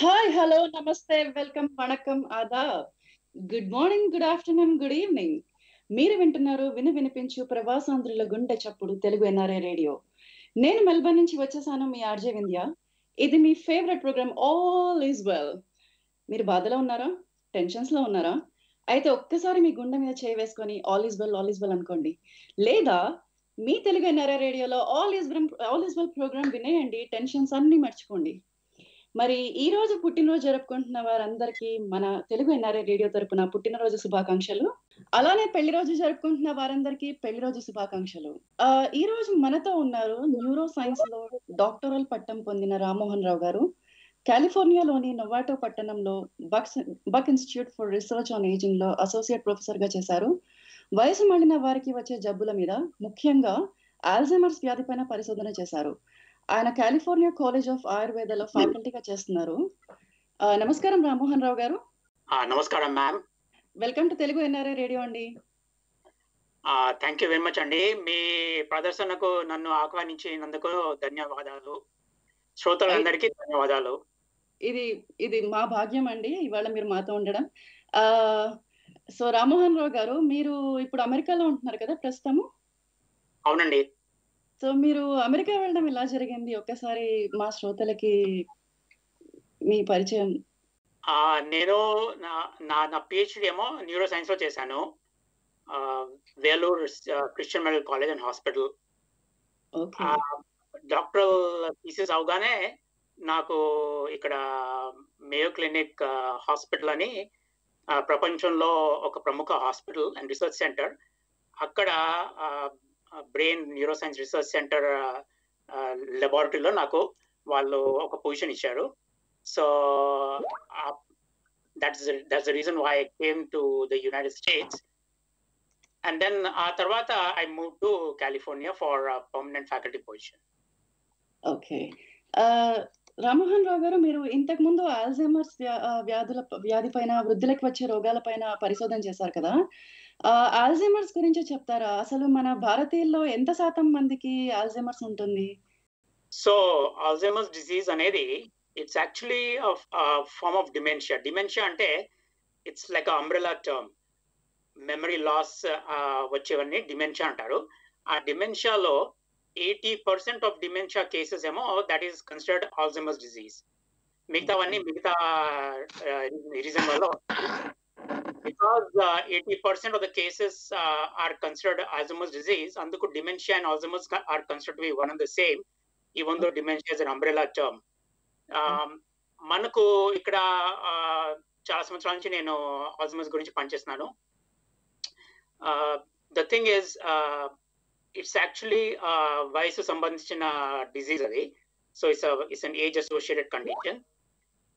Hi hello నమస్తే welcome వణకం ఆదా good morning good afternoon good evening మీరు వింటున్నారు విని వినిపించు ప్రవాసాంధ్రుల గుండె చప్పుడు తెలుగు ఎన్ఆర్ఐ రేడియో. నేను మెల్బర్న్ నుంచి వచ్చేసాను మీ ఆర్జే వింధ్య. ఇది మీ favourite programme all is well మీరు బాధలో ఉన్నారా? టెన్షన్స్లో ఉన్నారా? అయితే ఒక్కసారి మీ గుండె మీద చేయి వేసుకొని all is well all is well అనుకోండి. లేదా మీ తెలుగు ఎన్ఆర్ఐ రేడియోలో all is well all is well programme వినేయండి tensions అన్ని మర్చిపోండి. మరి ఈ రోజు పుట్టినరోజు జరుపుకుంటున్న వారందరికీ మన తెలుగు ఎన్ఆర్ఐ రేడియో తరపున పుట్టినరోజు శుభాకాంక్షలు. అలానే పెళ్ళి రోజు జరుపుకుంటున్న వారందరికీ పెళ్ళి రోజు శుభాకాంక్షలు. ఈ రోజు మనతో ఉన్నారు న్యూరో సైన్స్లో డాక్టరల్ పట్టం పొందిన రామ్మోహన్ రావు గారు. కాలిఫోర్నియాలోని నొవాటో పట్టణంలో Buck's Buck institute for research on ఏజింగ్లో associate ప్రొఫెసర్గా చేశారు. వయసు మళ్ళిన వారికి వచ్చే జబ్బుల మీద ముఖ్యంగా ఆల్జైమర్స్ వ్యాధిపైన పరిశోధన చేశారు. ఆయన కాలిఫోర్నియా కాలేజ్ ఆఫ్ ఆయుర్వేదలో ఫ్యాకల్టీగా చేస్తున్నారు. నమస్కారం రామ్మోహన్ రావు గారు. ఆ, నమస్కారం ma'am welcome to Telugu NRI radio అండి. థ్యాంక్ యూ వెరీ మచ్ అండి. మీ ప్రదర్శనకు నన్ను ఆహ్వానించినందుకు ధన్యవాదాలు. శ్రోతలందరికీ ధన్యవాదాలు. ఇది ఇది మా భాగ్యం అండి. ఇవాళ మీరు మాతో ఉండడం. ఆ సో రామ్మోహన్ రావు గారు మీరు ఇప్పుడు అమెరికాలో ఉంటున్నారు కదా ప్రస్తుతము? అవునండి. సో మీరు అమెరికా వెళ్ళడం ఎలా జరిగింది? ఒక్కసారి మా శ్రోతలకి మీ పరిచయం. నేను నా నా పిహెచ్డి ఏమో న్యూరో సైన్స్లో చేశాను. Vellore Christian medical college and hospital doctor thesis అవగానే నాకు ఇక్కడ మేయో క్లినిక్ హాస్పిటల్ అని ప్రపంచంలో ఒక ప్రముఖ హాస్పిటల్ అండ్ రీసెర్చ్ సెంటర్. అక్కడ brain neuro science research centre లెబార్టరీలో నాకు వాళ్ళు ఒక పొజిషన్ ఇచ్చారు. So that's that's the reason why I came to the United States and then ఆ తర్వాత I move to California for permanent faculty position okay ఆ, రామ్మోహన్ రావు గారు మీరు ఇంతకు ముందు ఆల్జైమర్స్ వ్యాధుల వ్యాధి పైన వృద్ధులకు వచ్చే రోగాల పైన పరిశోధన చేశారు కదా. ఆల్జైమర్స్ గురించి చెప్తారా? అసలు మన భారతీయుల్లో ఎంత శాతం మందికి ఆల్జైమర్స్ ఉంటుంది? సో ఆల్జైమర్స్ డిసీజ్ అనేది it's actually form of dementia dementia అంటే it's like umbrella term memory loss వచ్చేవన్నీ dementia అంటారు. ఆ డిమెన్షియాలో eighty percent of dementia cases ఏమో that is considered Alzheimer's disease మిగతావన్నీ మిగతా రీజన్ వల్ల because eighty percent of the cases are considered Alzheimer's disease అందుకు dementia and Alzheimer's are considered be one of the same even though dementia is an umbrella term మనకు ఇక్కడ uh, చాలా సంవత్సరాల నుంచి నేను ఆల్జైమర్స్ గురించి పనిచేస్తున్నాను. The thing is it's actually వయసు సంబంధించిన డిజీజ్ అది. So it's it's an age associated condition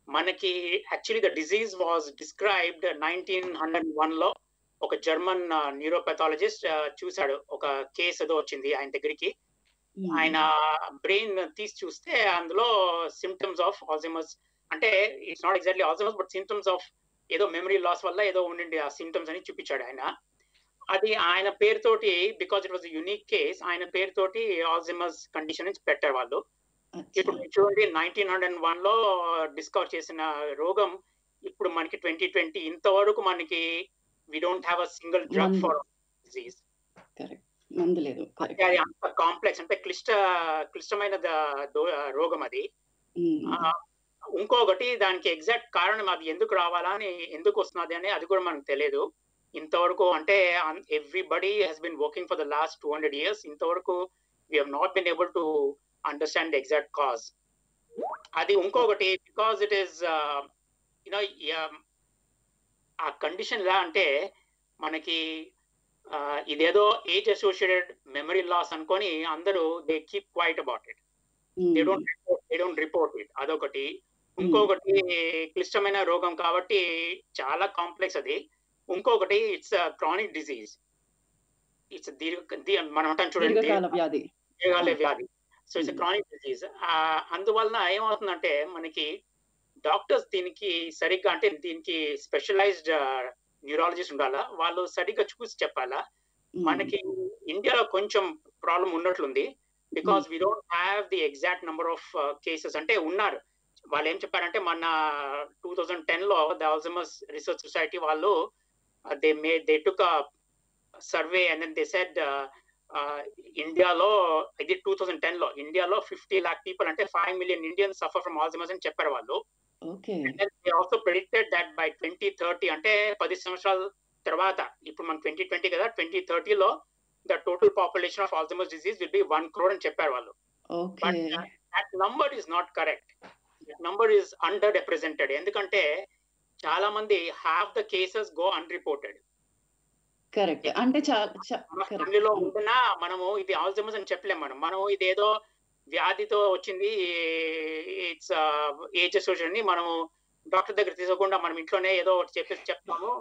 మనకి actually the disease was described nineteen hundred వన్లో ఒక జర్మన్ న్యూరోపెథాలజిస్ట్ చూశాడు. ఒక కేసు ఏదో వచ్చింది ఆయన దగ్గరికి. ఆయన బ్రెయిన్ తీసి చూస్తే అందులో సిమ్టమ్స్ ఆఫ్ ఆల్జైమర్స్ అంటే it's not exactly Alzheimer's but symptoms of ఏదో మెమరీ లాస్ వల్ల ఏదో ఉండండి ఆ సిమ్టమ్స్ అని చూపించాడు ఆయన. అది ఆయన పేరుతోటి because it was unique case ఆయన పేరుతోటి ఆల్జైమర్స్ కండిషన్ నుంచి పెట్టారు వాళ్ళు. ఇప్పుడు చూడండి నైన్టీన్ హండ్రెడ్ వన్లో డిస్కవర్ చేసిన రోగం ఇప్పుడు మనకి ట్వంటీ ట్వంటీ ఇంతవరకు మనకి we don't have a single drug for disease అది అంత కాంప్లెక్స్ అంటే క్లిష్ట క్లిష్టమైన రోగం అది. ఇంకొకటి దానికి ఎగ్జాక్ట్ కారణం అది ఎందుకు రావాలా అని ఎందుకు వస్తున్నది అని అది కూడా మనకు తెలియదు. ఇంతవరకు అంటే everybody has been working for the last two hundred years ఇంతవరకు we have not been able to understand exact cause అది ఇంకొకటి because it is you know condition ఎలా అంటే మనకి ఆ, ఇదేదో ఏజ్ అసోసియేటెడ్ మెమరీ లాస్ అనుకొని అందరూ they keep quiet about it they don't they don't report it అదొకటి. ఇంకొకటి క్లిష్టమైన రోగం కాబట్టి చాలా కాంప్లెక్స్ అది. ఇంకొకటి ఇట్స్ క్రానిక్ డిసీజ్ ఇట్స్ దీర్ఘ మనం అంటాం చూడండి దీర్ఘకాల వ్యాధి. So it's Hmm. Chronic disease అందువలన ఏమవుతుందంటే మనకి డాక్టర్స్ దీనికి సరిగ్గా అంటే దీనికి స్పెషలైజ్డ్ న్యూరాలజిస్ట్ ఉండాలా? వాళ్ళు సరిగ్గా చూసి చెప్పాలా? మనకి ఇండియాలో కొంచెం problem ఉన్నట్లుంది. Because we don't have the exact number of cases అంటే ఉన్నారు. వాళ్ళు ఏం చెప్పారంటే మన టూ థౌజండ్ టెన్లో ద ఆల్జమస్ రీసెర్చ్ సొసైటీ వాళ్ళు they may they took survey and then they said ఇండియాలో ఇది టూ థౌజండ్ టెన్లో ఇండియాలో ఫిఫ్టీ లాక్ పీపుల్ అంటే five million Indians suffer from Alzheimer's అని చెప్పారు వాళ్ళు okay also predicted that by twenty thirty అంటే పది సంవత్సరాల తర్వాత ఇప్పుడు మనం ట్వంటీ ట్వంటీ కదా twenty థర్టీలో the total population of Alzheimer's disease will be one crore అని చెప్పారు వాళ్ళు okay but that number is not correct that number is under represented ఎందుకంటే చాలా మంది half the cases go unreported correct అంటే ఫ్యామిలీలో ఉంటున్నా మనము ఇది ఆల్జమస్ అని చెప్పలేము మనం. మనం ఇదేదో వ్యాధితో వచ్చింది ఇట్స్ ఏజ్ అసోసియేషన్ మనము డాక్టర్ దగ్గర తీసుకోకుండా మనం ఇంట్లోనే ఏదో ఒకటి చెప్పి చెప్తాము.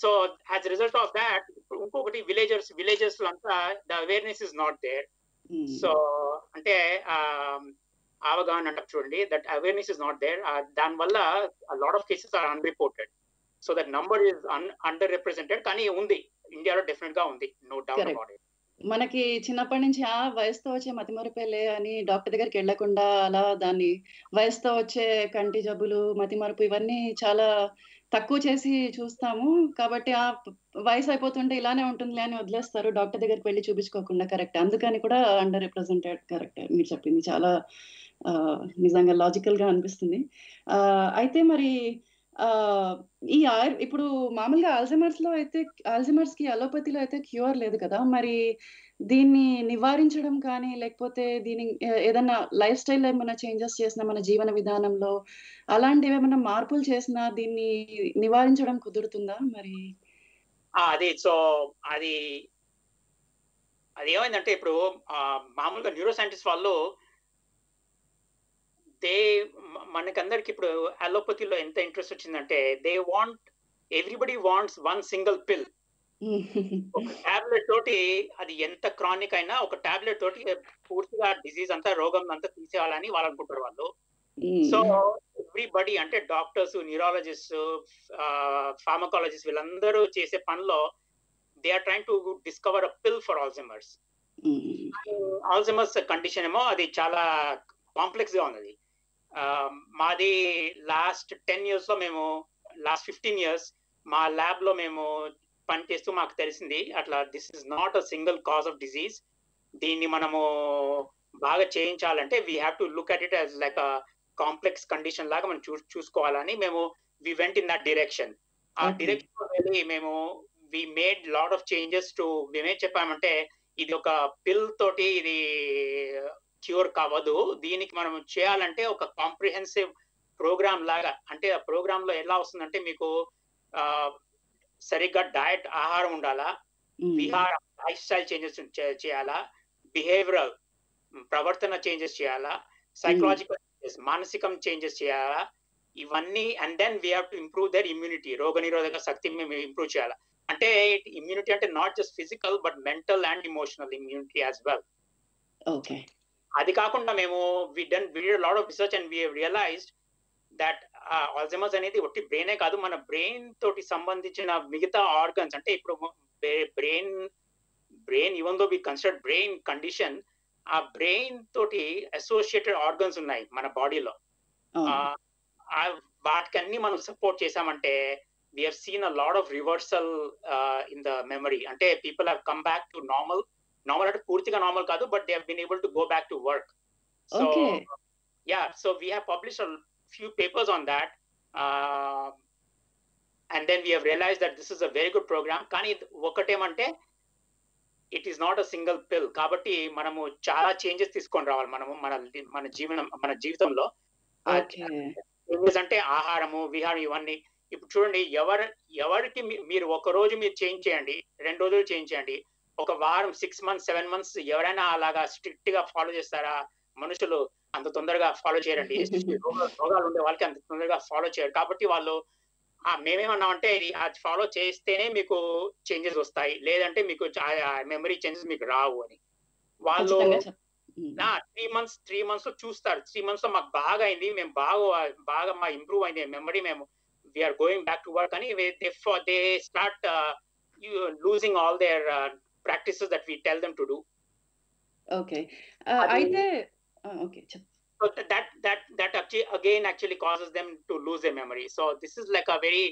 So as result of that ఇంకొకటి విలేజర్స్ విలేజెస్ అంతా the awareness is not there so అంటే అవగాహన అంటారు చూడండి that awareness is not there దాని వల్ల lot of cases are unreported so that number is under represented కానీ ఉంది. ఇండియాలో డెఫినెట్గా ఉంది. No doubt. అబౌట్ ఇట్ మనకి చిన్నప్పటి నుంచి ఆ వయసుతో వచ్చే మతిమరుపేలే అని డాక్టర్ దగ్గరికి వెళ్ళకుండా అలా దాన్ని వయసుతో వచ్చే కంటి జబ్బులు మతిమరుపు ఇవన్నీ చాలా తక్కువ చేసి చూస్తాము. కాబట్టి ఆ వయసు అయిపోతుంటే ఇలానే ఉంటుందిలే అని వదిలేస్తారు. డాక్టర్ దగ్గరికి వెళ్ళి చూపించుకోకుండా కరెక్ట్. అందుకని కూడా అండర్ రిప్రజెంటెడ్ కరెక్ట్ మీరు చెప్పింది. చాలా నిజంగా లాజికల్గా అనిపిస్తుంది. ఆ, అయితే మరి ఆ ఈ ఆయుర్ ఇప్పుడు మామూలుగా ఆల్జమర్స్లో అయితే ఆల్జమర్స్కి అలోపతిలో అయితే క్యూర్ లేదు కదా? మరి దీన్ని నివారించడం కానీ లేకపోతే దీని ఏదైనా లైఫ్ స్టైల్ ఏమైనా చేంజెస్ చేసినా మన జీవన విధానంలో అలాంటివి ఏమైనా మార్పులు చేసినా దీన్ని నివారించడం కుదురుతుందా మరి? అది. సో అది అది ఏమైందంటే ఇప్పుడు ఆ, మామూలుగా న్యూరో సైంటిస్ట్ వాళ్ళు దే మనకందరికి ఇప్పుడు అలోపతిలో ఎంత ఇంట్రెస్ట్ వచ్చిందంటే they want everybody wants one single pill. ఒక టాబ్లెట్ తోటి అది ఎంత క్రానిక్ అయినా ఒక టాబ్లెట్ తోటి పూర్తిగా డిసీజ్ అంతా రోగం అంతా తీసేయాలని వాళ్ళు అనుకుంటారు వాళ్ళు. సో ఎవ్రీబడి అంటే డాక్టర్స్ న్యూరాలజిస్ట్ ఫార్మకాలజిస్ట్ వీళ్ళందరూ చేసే పనిలో they are trying to discover a pill for Alzheimer's. Alzheimer's condition ఏమో అది చాలా కాంప్లెక్స్గా ఉన్నది. మాది లాస్ట్ టెన్ ఇయర్స్లో మేము లాస్ట్ ఫిఫ్టీన్ ఇయర్స్ మా ల్యాబ్లో మేము పనిచేస్తూ మాకు తెలిసింది అట్లా this is not a single cause of disease దీన్ని మనము బాగా చేయించాలంటే we have to look at it as like a complex condition లాగా మనం చూ చూసుకోవాలని మేము we went in that direction ఆ. డైరెక్షన్ వెళ్ళి మేము we made lot of changes to మేమేం చెప్పామంటే ఇది ఒక పిల్ తోటి ఇది క్యూర్ కావదు. దీనికి మనం చేయాలంటే ఒక కాంప్రిహెన్సివ్ ప్రోగ్రామ్ లాగా అంటే ఆ ప్రోగ్రామ్లో ఎలా వస్తుందంటే మీకు సరిగ్గా డయట్ ఆహారం ఉండాలా? విహారం లైఫ్ స్టైల్ చేంజెస్ చేయాలా? బిహేవియరల్ ప్రవర్తన చేంజెస్ చేయాలా? సైకలాజికల్ చేంజెస్ మానసికం చేంజెస్ చేయాలా? ఇవన్నీ and then we have to improve their immunity రోగ నిరోధక శక్తి మేము ఇంప్రూవ్ చేయాలా? అంటే ఇమ్యూనిటీ అంటే not just physical but mental and emotional immunity as well. Okay. అది కాకుండా మేము we done we lot of research and we realised that Alzheimer's అనేది ఒట్టి బ్రెయినే కాదు మన బ్రెయిన్ తోటి సంబంధించిన మిగతా ఆర్గన్స్ అంటే ఇప్పుడు brain brain even though be consider brain condition ఆ బ్రెయిన్ తోటి అసోసియేటెడ్ ఆర్గన్స్ ఉన్నాయి మన బాడీలో వాటికన్నీ మనం సపోర్ట్ చేసామంటే we have seen a lot of reversal in the memory అంటే people have come back to normal normal అంటే పూర్తిగా నార్మల్ కాదు but they have been able to go back to work so. Yeah so we have publish few papers on that and then we have realise that this is a very good programme కానీ ఒకటేమంటే it is not a single pill కాబట్టి మనము చాలా changes తీసుకొని రావాలి. మనము మన మన జీవనం మన జీవితంలో. చేంజెస్ అంటే ఆహారము విహారం ఇవన్నీ. ఇప్పుడు చూడండి ఎవరు ఎవరికి మీరు ఒక రోజు మీరు చేంజ్ చేయండి రెండు రోజులు చేంజ్ చేయండి ఒక వారం సిక్స్ మంత్స్ సెవెన్ మంత్స్ ఎవరైనా అలాగా స్ట్రిక్ట్గా ఫాలో చేస్తారా? మనుషులు అంత తొందరగా ఫాలో చేయరండి. రోగాలు ఉండే వాళ్ళకి అంత తొందరగా ఫాలో చేయరు. కాబట్టి వాళ్ళు ఆ మేమేమన్నామంటే ఇది అది ఫాలో చేస్తేనే మీకు చేంజెస్ వస్తాయి. లేదంటే మీకు మెమరీ చేంజెస్ మీకు రావు అని. వాళ్ళు. త్రీ మంత్స్ త్రీ మంత్స్లో చూస్తారు. త్రీ మంత్స్లో మాకు బాగా అయింది. మేము బాగా బాగా మా ఇంప్రూవ్ అయింది. మెమరీ మేము we're going back to work అని they start losing all their practices that we tell them to do okay అయితే okay so th- that that that actually again actually causes them to lose their memory so this is like a very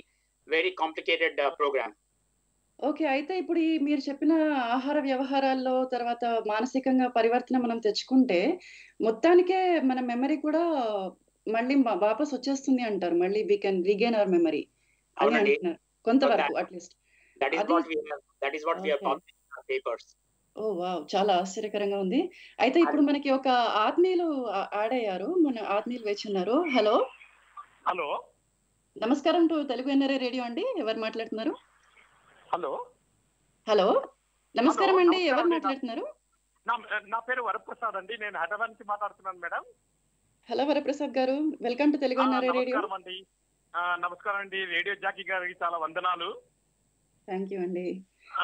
very complicated uh, program okay. అయితే ఇప్పుడు ఈ మీరు చెప్పిన ఆహార వ్యవహారాల్లో తర్వాత మానసికంగా పరివర్తన మనం తెచ్చుకుంటే, మొత్తానికే మన మెమరీ కూడా మళ్ళీ వాపస్ వచ్చేస్తుంది అంటారు. మళ్ళీ we can regain our memory అని. అంటున్నారు. కొంతవరకు అట్‌లీస్ట్. that is అది what we have that is what papers oh! Wow! చాలా ఆశ్చర్యకరంగా ఉంది. అయితే ఇప్పుడు మనకి ఒక ఆత్మీయులు ఆ యాడ్ అయ్యారు. మన ఆత్మీయులు వేచున్నారు. హలో! హలో నమస్కారం టు తెలుగు ఎన్ఆర్ఐ రేడియో అండి. ఎవరు మాట్లాడుతున్నారు? Hello hello! నమస్కారం అండి. ఎవరు మాట్లాడుతున్నారు? నా నా పేరు వరప్రసాద్ అండి నేను హైదరాబాద్ నుంచి మాట్లాడుతున్నాను మేడం హలో వరప్రసాద్ గారు. వెల్కమ్ టు తెలుగు ఆ, ఎన్ఆర్ఐ రేడియో. నమస్కారం అండి రేడియో జాకీ గారికి చాలా వందనాలు థ్యాంక్ యూ అండి.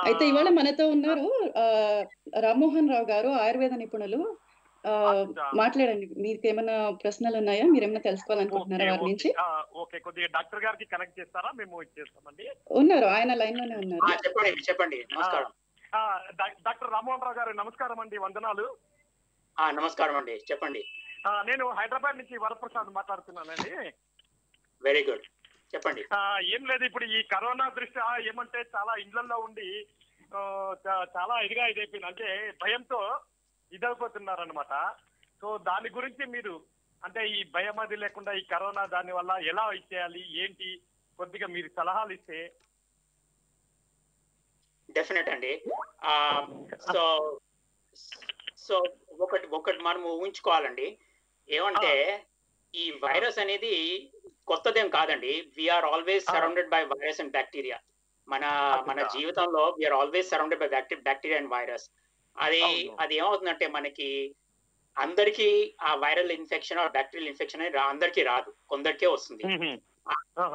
అయితే ఇవాళ మనతో ఉన్నారు రామ్మోహన్ రావు గారు ఆయుర్వేద నిపుణులు. ఆహ్, అచ్చా. మాట్లాడండి. మీకేమన్నా ప్రశ్నలున్నాయా? మీరేమన్నా తెలుసుకోవాలనుకుంటున్నారా ఓకే వారి నుంచి? ఓకే కొద్దిగా డాక్టర్ గారికి కనెక్ట్ చేస్తారా మేము ఇచ్చేస్తామండి ఉన్నారు. ఆయన లైన్‌లోనే ఆ, ఉన్నారు. చెప్పండి చెప్పండి నమస్కారం డాక్టర్ రామ్మోహన్ రావు గారు నమస్కారం అండి వందనాలు ఆ, నమస్కారం అండి చెప్పండి ఆ, నేను హైదరాబాద్ నుంచి వరప్రసాద్ మాట్లాడుతున్నానండి వెరీ గుడ్ చెప్పండి. ఏం లేదు ఇప్పుడు ఈ కరోనా దృష్ట్యా ఏమంటే చాలా ఇళ్ళలో ఉండి చాలా ఇదిగా ఇదైపోయింది. అంటే భయంతో ఇదైపోతున్నారు అనమాట సో దాని గురించి మీరు అంటే ఈ భయం అది లేకుండా ఈ కరోనా దాని వల్ల ఎలా ఇచ్చేయాలి ఏంటి కొద్దిగా మీరు సలహాలు ఇస్తే. డెఫినెట్ అండి. సో సో ఒకటి ఒకటి మనము ఊహించుకోవాలండి. ఏమంటే ఈ వైరస్ అనేది కొత్తదేం కాదండి వీఆర్ ఆల్వేస్ ఆ. Surrounded by virus and bacteria మన మన. జీవితంలో we're always surrounded by bacteria and virus అది. అది ఏమవుతుందంటే మనకి అందరికీ ఆ వైరల్ ఇన్ఫెక్షన్ బ్యాక్టీరియల్ ఇన్ఫెక్షన్ అనేది అందరికీ రాదు కొందరికే వస్తుంది.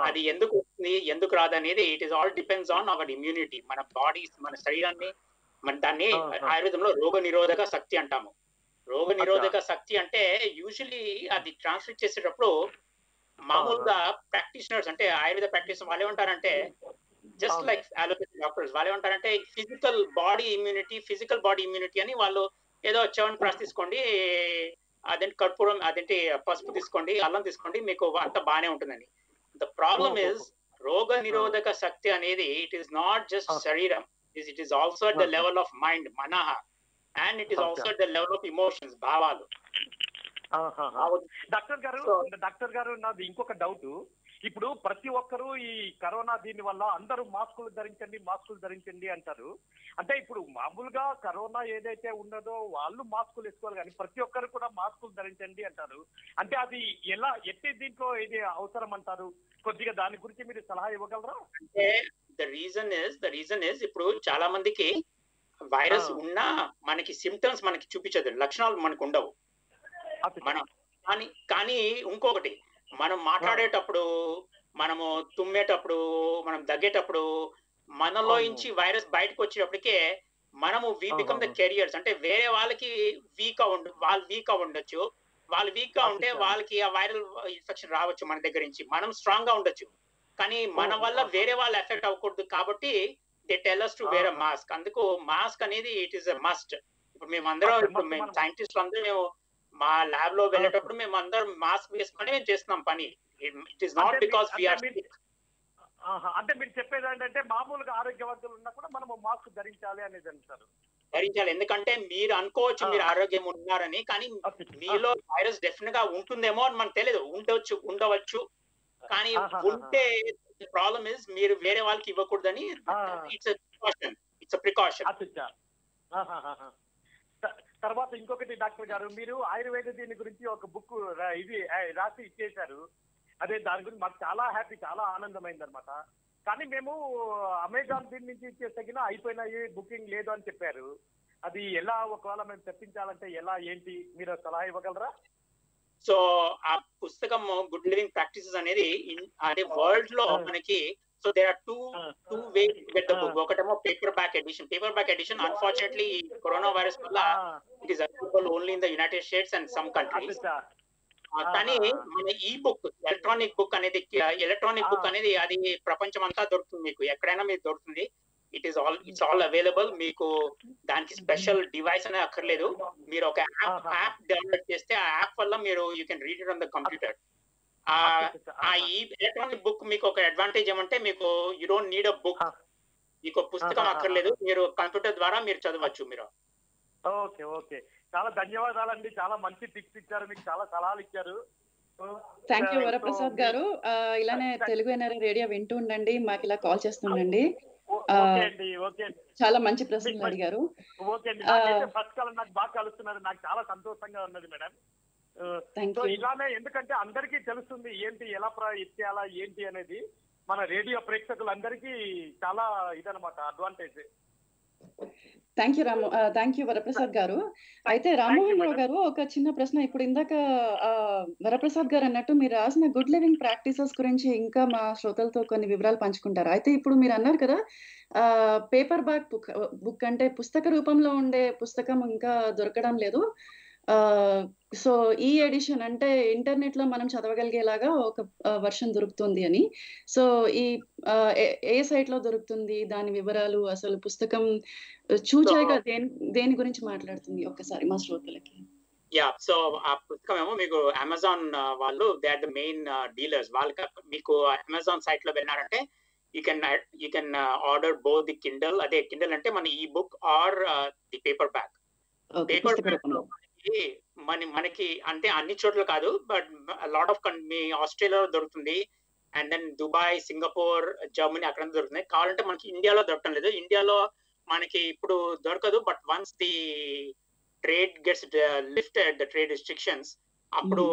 అది ఎందుకు వస్తుంది ఎందుకు రాదు అనేది it is all depends on our immunity మన బాడీ మన శరీరాన్ని మన దాన్ని ఆ, ఆ. ఆయుర్వేదంలో రోగ నిరోధక శక్తి అంటాము రోగ నిరోధక శక్తి అంటే యూజువలీ అది ట్రాన్స్లేట్ చేసేటప్పుడు మామూలుగా ప్రాక్టీషనర్స్ అంటే ఆయుర్వేద ప్రాక్టీస్ వాళ్ళు ఏమంటారంటే జస్ట్. లైక్ అలోపతి డాక్టర్స్ వాళ్ళు ఏమంటారంటే physical body immunity physical body immunity అని వాళ్ళు ఏదో చెవన్ ప్రాస్ తీసుకోండి అదేంటి కర్పూరం అదేంటి పసుపు తీసుకోండి అల్లం తీసుకోండి మీకు అంత బాగానే ఉంటుందని ద ప్రాబ్లమ్. ఇస్ రోగ నిరోధక శక్తి అనేది ఇట్ ఈస్ నాట్ జస్ట్. శరీరం it is also at the. Level of mind మనహ and it is. Also at the level of emotions భావాలు. డాక్టర్ గారు డాక్టర్ గారు నాది ఇంకొక డౌట్ ఇప్పుడు ప్రతి ఒక్కరూ ఈ కరోనా దీని వల్ల అందరూ మాస్కులు ధరించండి మాస్కులు ధరించండి అంటారు. అంటే ఇప్పుడు మామూలుగా కరోనా ఏదైతే ఉన్నదో వాళ్ళు మాస్కులు వేసుకోవాలి కానీ ప్రతి ఒక్కరు కూడా మాస్కులు ధరించండి అంటారు. అంటే అది ఎలా ఎట్టి దీంట్లో ఇది అవసరం అంటారు? కొద్దిగా దాని గురించి మీరు సలహా ఇవ్వగలరా? అంటే the reason is the reason is ఇప్పుడు చాలా మందికి వైరస్. ఉన్నా మనకి సిమ్టమ్స్ మనకి చూపించదు. లక్షణాలు మనకు ఉండవు. మనం కానీ కానీ ఇంకొకటి మనం మాట్లాడేటప్పుడు మనము తుమ్మేటప్పుడు మనం దగ్గేటప్పుడు మనలో. నుంచి వైరస్ బయటకు వచ్చేటప్పటికే మనము వి బికమ్ ద. కెరియర్స్ అంటే వేరే వాళ్ళకి వీక్ ఉండు వాళ్ళు వీక్ ఉండొచ్చు వాళ్ళు వీక్గా ఉంటే. వాళ్ళకి ఆ వైరల్ ఇన్ఫెక్షన్ రావచ్చు మన దగ్గర నుంచి మనం స్ట్రాంగ్గా ఉండొచ్చు కానీ మన వల్ల. వేరే వాళ్ళు ఎఫెక్ట్ అవ్వకూడదు కాబట్టి they tell us to wear. Mask అందుకు మాస్క్ అనేది ఇట్ ఈస్ అ మస్ట్ ఇప్పుడు మేము అందరం Okay, ఇప్పుడు మేము సైంటిస్ట్ అందరూ మేము మా ల్యాబ్లో వెళ్ళేటప్పుడు మేము అందరం మాస్క్ వేసుకొని మేము చేస్తున్నాం పని. It is not because we are. అంటే మీరు చెప్పేది ఏంటంటే మామూలుగా ఆరోగ్యవంతులు ఉన్నా కూడా మనము మాస్క్ ధరించాలి అనేది అంటారు. ధరించాలి. ఎందుకంటే మీరు అనుకోవచ్చు. మీరు ఆరోగ్యం ఉన్నారని కానీ. మీలో వైరస్ డెఫినెట్గా ఉంటుందేమో అని మనకు తెలియదు ఉండవచ్చు ఉండవచ్చు. కానీ. ఉంటే ప్రాబ్లమ్ ఇస్ మీరు వేరే వాళ్ళకి ఇవ్వకూడదని. ఇట్స్ ప్రికాషన్ ఇట్స్ ప్రికాషన్ తర్వాత ఇంకొకటి డాక్టర్ గారు మీరు ఆయుర్వేద దీని గురించి ఒక బుక్ ఇది రాసి ఇచ్చేశారు. అదే దాని గురించి మాకు చాలా హ్యాపీ చాలా ఆనందమైంది అనమాట కానీ మేము అమెజాన్ దీని నుంచి ఇచ్చే తగిన అయిపోయినాయి బుకింగ్ లేదు అని చెప్పారు. అది ఎలా ఒకవేళ మేము తెప్పించాలంటే ఎలా ఏంటి? మీరు సలహా ఇవ్వగలరా? సో ఆ పుస్తకం గుడ్ లివింగ్ ప్రాక్టీసెస్ అనేది అదే వరల్డ్లో. మనకి so there are two two way get the. Book ఒకటేమో paperback edition paperback edition unfortunately corona virus వల్ల it is available only in the United States and some countries కానీ మన ఈ బుక్ ఎలక్ట్రానిక్ బుక్ అనేది ఎలక్ట్రానిక్ బుక్ ఆ. అనేది అది ప్రపంచం అంతా దొరుకుతుంది మీకు. ఎక్కడైనా మీకు దొరుకుతుంది. It is all it's all available మీకు దానికి స్పెషల్ డివైస్ అనే అక్కర్లేదు. మీరు ఒక యాప్. యాప్ డౌన్లోడ్ చేస్తే ఆ యాప్ వల్ల మీరు you can read it on the computer ఆ ఆ ఈ ఎలక్ట్రానిక్ బుక్ మీకు ఒక అడ్వాంటేజ్ ఏమంటే మీకు you don't need a book. మీకు పుస్తకం. అక్కర్లేదు. మీరు కంప్యూటర్ ద్వారా మీరు చదవచ్చు మీరు. Okay okay. చాలా ధన్యవాదాలండి. చాలా మంచి టిప్స్ ఇచ్చారు. మీకు చాలా సలహాలు ఇచ్చారు. థ్యాంక్ యూ వరప్రసాద్ గారు. ఇలానే తెలుగు ఎన్ఆర్ఐ రేడియో వింటూ ఉండండి. మాకు ఇలా కాల్ చేస్తుండండి. చాలా మంచి ప్రశ్నలు అడిగారు. ఓకే అండి. ఆ. ఫస్ట్ కాలం నాకు బాగా కలుస్తున్నారు నాకు చాలా సంతోషంగా ఉన్నది మేడం. సో ఇలానే ఎందుకంటే అందరికీ తెలుస్తుంది ఏంటి ఎలా ప్ర ఇచ్చేయాలా ఏంటి అనేది. మన రేడియో ప్రేక్షకులందరికీ చాలా ఇదనమాట advantage thank you Ramu thank you Varaprasad గారు. అయితే రామ్మోహన్ రావు. గారు ఒక చిన్న ప్రశ్న. ఇప్పుడు ఇందాక వరప్రసాద్ గారు అన్నట్టు మీరు రాసిన గుడ్ లివింగ్ ప్రాక్టీసెస్ గురించి ఇంకా మా శ్రోతలతో కొన్ని వివరాలు పంచుకుంటారు. అయితే ఇప్పుడు మీరు అన్నారు కదా పేపర్ బ్యాక్ బుక్ బుక్ అంటే పుస్తక రూపంలో ఉండే పుస్తకం ఇంకా దొరకడం లేదు. సో ఈ ఎడిషన్ అంటే ఇంటర్నెట్లో మనం చదవగలిగేలాగా ఒక వర్షన్ దొరుకుతుంది అని. సో ఈ ఏ- సైట్లో దొరుకుతుంది? దాని వివరాలు అసలు పుస్తకం చూచాయిగా దేని దేని గురించి మాట్లాడుతుంది ఒక్కసారి మా శ్రోతలకి? యా సో ఆ పుస్తకం ఏమో మీకు అమెజాన్ వాళ్ళు they are the main dealers వాళ్ళకి మీకు అమెజాన్ సైట్లో వెళ్ళినారంటే you can you can order బో ది కిండల్ అదే కిండల్ అంటే మన e book or the paperback paper పుస్తక రూపంలో మన మనకి అంటే అన్ని చోట్ల కాదు బట్ లాట్ ఆఫ్ మీ ఆస్ట్రేలియాలో దొరుకుతుంది. And then Dubai Singapore Germany అక్కడ దొరుకుతుంది. కావాలంటే మనకి ఇండియాలో దొరకడం లేదు. ఇండియాలో మనకి ఇప్పుడు దొరకదు but once the trade gets lift the trade restrictions అప్పుడు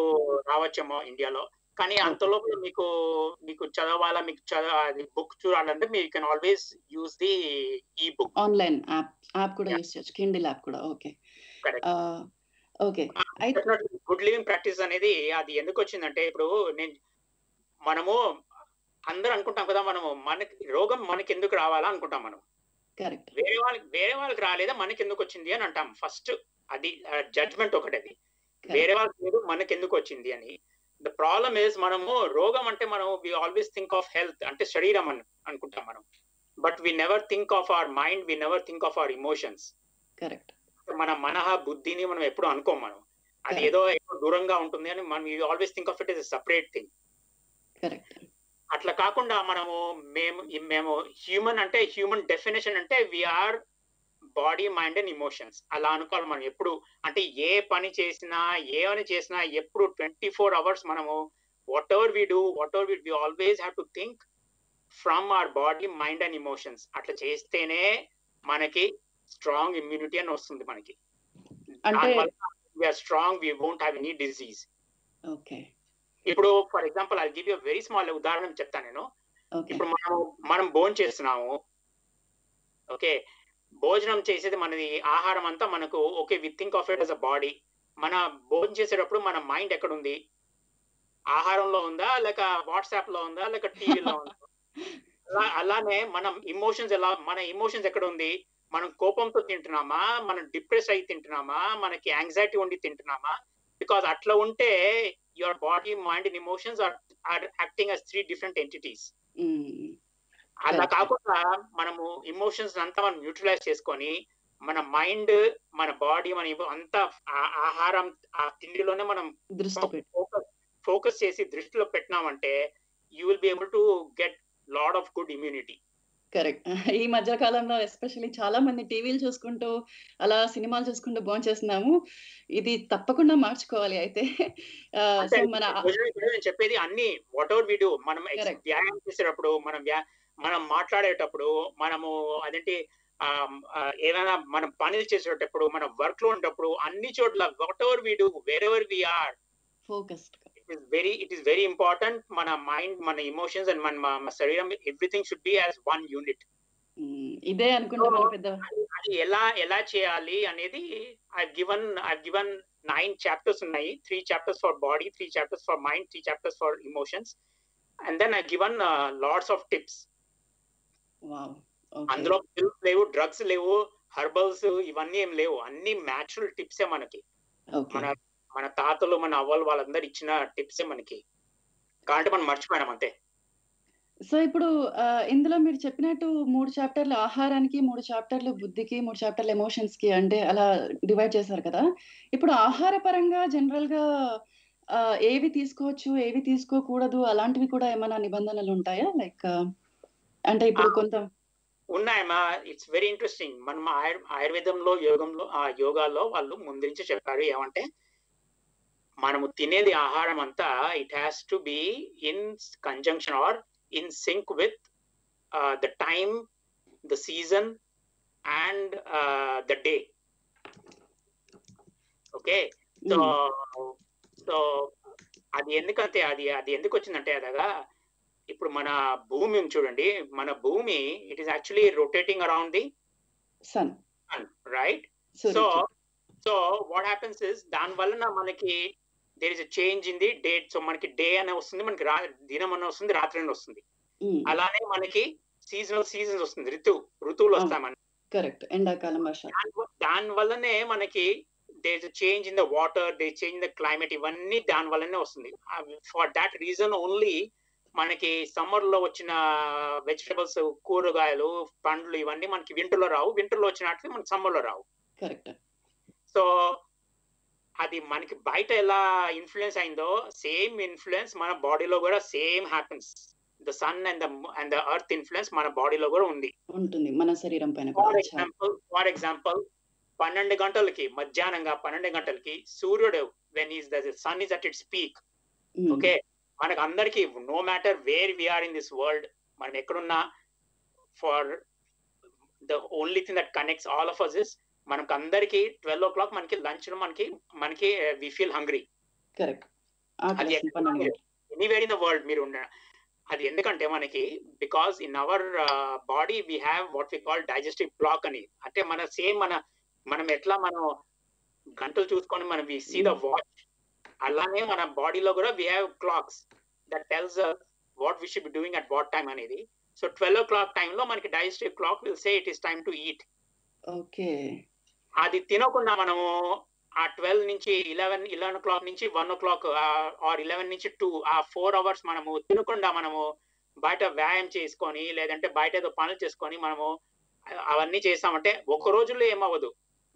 రావచ్చేమో ఇండియాలో. కానీ అంత లోపల మీకు మీకు చదవాలా మీకు చదవ బుక్ చూడాలంటే మీరు can always use the e book. Online app app కూడా. యూస్ చేయొచ్చు. కిండిల్ యాప్ కూడా. Okay. Okay. Good living practice అనేది అది ఎందుకు వచ్చిందంటే ఇప్పుడు నేను మనము అందరూ అనుకుంటాం కదా మనము మనకి రోగం మనకి ఎందుకు రావాలా అనుకుంటాం మనం. వేరే వాళ్ళకి వేరే వాళ్ళకి రాలేదా మనకి ఎందుకు వచ్చింది అని అంటాం. ఫస్ట్ అది జడ్జ్మెంట్ ఒకటి అది. వేరే వాళ్ళకి లేదు మనకి ఎందుకు వచ్చింది అని. ద ప్రాబ్లమ్ ఇస్ మనము రోగం అంటే మనం we always think of health అంటే శరీరం అని అనుకుంటాం మనం. But we never think of our mind we never think of our emotions correct. మన మనహ బుద్ధిని మనం ఎప్పుడు అనుకోం మనం. అది. ఏదో ఎక్కడో దూరంగా ఉంటుంది అని మనం you always think of it is separate thing అట్లా కాకుండా మనము మేము మేము హ్యూమన్ అంటే హ్యూమన్ డెఫినేషన్ అంటే we are body mind and emotions అలా అనుకోవాలి మనం ఎప్పుడు. అంటే ఏ పని చేసినా ఏ పని చేసినా ఎప్పుడు ట్వంటీ ఫోర్ అవర్స్ మనము whatever we do whatever we we always have to think from our body mind and emotions అట్లా చేస్తేనే మనకి స్ట్రాంగ్ ఇమ్యూనిటీ అని వస్తుంది మనకి. Strong we won't have any disease okay. ఇప్పుడు for example I give very small ఉదాహరణ చెప్తాను నేను. ఇప్పుడు మనం మనం భోజనం చేస్తున్నాము. ఓకే. భోజనం చేసేది మనది ఆహారం అంతా మనకు okay we think of it as a body మన భోజనం చేసేటప్పుడు మన మైండ్ ఎక్కడ ఉంది ఆహారంలో ఉందా? లేక వాట్సాప్లో ఉందా? లేక టీవీలో ఉందా? అలా అలానే మనం ఇమోషన్స్ ఎలా మన ఇమోషన్స్ ఎక్కడ ఉంది మనం కోపంతో తింటున్నామా? మనం డిప్రెస్ అయి తింటున్నామా? మనకి యాంగ్జైటీ ఉండి తింటున్నామా? బికాస్ అట్లా ఉంటే your body mind and emotions are are acting as three different entities. అలా. కాకుండా మనము ఇమోషన్స్ అంతా మనం న్యూట్రలైజ్ చేసుకొని మన మైండ్ మన బాడీ మన అంతా ఆహారం ఆ తిండిలోనే మనం ఫోకస్ ఫోకస్ చేసి దృష్టిలో పెట్టినామంటే you will be able to get lot of good immunity. Correct. ఈ మధ్య కాలంలో ఎస్పెషల్లీ చాలా మంది టీవీలు చూసుకుంటూ అలా సినిమాలు చూసుకుంటూ బాగు చేస్తున్నాము. ఇది తప్పకుండా మార్చుకోవాలి అయితే. సో మన చెప్పేది అన్ని వాట్ ఎవర్ వి డూ మనం. వ్యాయామం చేసేటప్పుడు మనం మనం మాట్లాడేటప్పుడు మనము అదేంటి ఏదైనా మనం పనులు చేసేటప్పుడు మన వర్క్లో ఉన్నప్పుడు అన్ని చోట్ల whatever we do wherever we are. Focused. It is very it is very important మన మైండ్ మన ఇమోషన్స్ అండ్ మన శరీరం everything should be as one unit ఇదే అనుకుంటా మన పెద్ద అది ఎలా ఎలా చేయాలి అనేది I given I given nine chapters ఉన్నాయి. Three chapters for body three chapters for mind three chapters for emotions and then I given lots of tips అందులో పిల్స్ లేవు డ్రగ్స్ లేవు హర్బల్స్ ఇవన్నీ ఏం లేవు. అన్ని న్యాచురల్ టిప్సే మనకి. మన మన తాతలు మన అవ్వలు వాళ్ళందరూ ఇచ్చిన టిప్సే మనకి. కాబట్టి మనం మర్చిపోయినాం అంతే. సో ఇప్పుడు ఇందులో మీరు చెప్పినట్టు మూడు చాప్టర్లు ఆహారానికి మూడు చాప్టర్లు బుద్ధికి మూడు చాప్టర్లు ఎమోషన్స్కి అంటే అలా డివైడ్ చేశారు కదా. ఇప్పుడు ఆహార పరంగా జనరల్గా ఏవి తీసుకోవచ్చు ఏవి తీసుకోకూడదు అలాంటివి కూడా ఏమైనా నిబంధనలు ఉంటాయా? లైక్ అంటే ఇప్పుడు. కొంత ఉన్నాయమ్మా. It's very interesting. మనం ఆయుర్ ఆయుర్వేదంలో యోగంలో ఆ యోగాలో వాళ్ళు ముందు నుంచి చెప్పారు ఏమంటే మనము తినేది ఆహారం అంతా it has to be in conjunction or in sync with the time the season and the day okay so so అది ఎందుకంటే అది అది ఎందుకు వచ్చిందంటే అదగా ఇప్పుడు మన భూమి చూడండి. మన భూమి it is actually rotating around the sun right so so what happens is దాని వలన మనకి there is change in the date so మనకి డే అనే వస్తుంది మనకి రా దినం అనే వస్తుంది రాత్రి అని వస్తుంది. అలానే మనకి సీజనల్ సీజన్స్ వస్తుంది ఋతు ఋతువులు వస్తాయి మనకి. కరెక్ట్ ఎండాకాలం వర్ష దాని- వల్లనే మనకి there change in the water they change the climate ఇవన్నీ దాని వల్లనే వస్తుంది. ఫర్ దాట్ రీజన్ ఓన్లీ మనకి సమ్మర్లో వచ్చిన వెజిటబుల్స్ కూరగాయలు పండ్లు ఇవన్నీ మనకి winter లో రావు. Winter లో వచ్చినట్లు మనకి సమ్మర్లో రావు. కరెక్ట్ సో అది మనకి బయట ఎలా ఇన్ఫ్లుయెన్స్ అయిందో సేమ్ ఇన్ఫ్లుయెన్స్ మన బాడీలో కూడా same happens the sun and the and the earth influence మన బాడీలో కూడా ఉంది. ఉంటుంది. మన శరీరం పైన ఫార్ ఎగ్జాంపుల్ ఫర్ ఎగ్జాంపుల్ పన్నెండు గంటలకి మధ్యాహ్నంగా పన్నెండు గంటలకి సూర్యుడు when is the sun is at its peak um, okay మనకు అందరికి no matter where we are in this world మనం ఎక్కడున్నా for the only thing that connects all of us is మనకు అందరికి ట్వెల్వ్ ఓ క్లాక్ మనకి lunch మనకి మనకి we feel hungry correct అది ఎనీవేర్ ఇన్ ద వరల్డ్ మీరు ఉన్న అది ఎందుకంటే మనకి because in our body we have what we call digestive block అని. అంటే మన సేమ్ మన మనం ఎట్లా మనం గంటలు చూసుకొని మనం వి సీ ద వాచ్ అలానే మన బాడీలో కూడా we have clocks that tells what we should be doing at what time అనేది. సో ట్వెల్వ్ ఓ క్లాక్ టైంలో మనకి digestive clock will say it is time to eat okay అది తినకుండా మనము ఆ ట్వెల్వ్ నుంచి ఇలెవెన్ ఇలెవెన్ ఓ క్లాక్ నుంచి one o'clock or eleven నుంచి టూ ఆ ఫోర్ అవర్స్ మనము తినకుండా మనము బయట వ్యాయామం చేసుకొని లేదంటే బయట ఏదో పనులు చేసుకొని మనము అవన్నీ చేస్తామంటే ఒక రోజులో ఏమవ్వదు.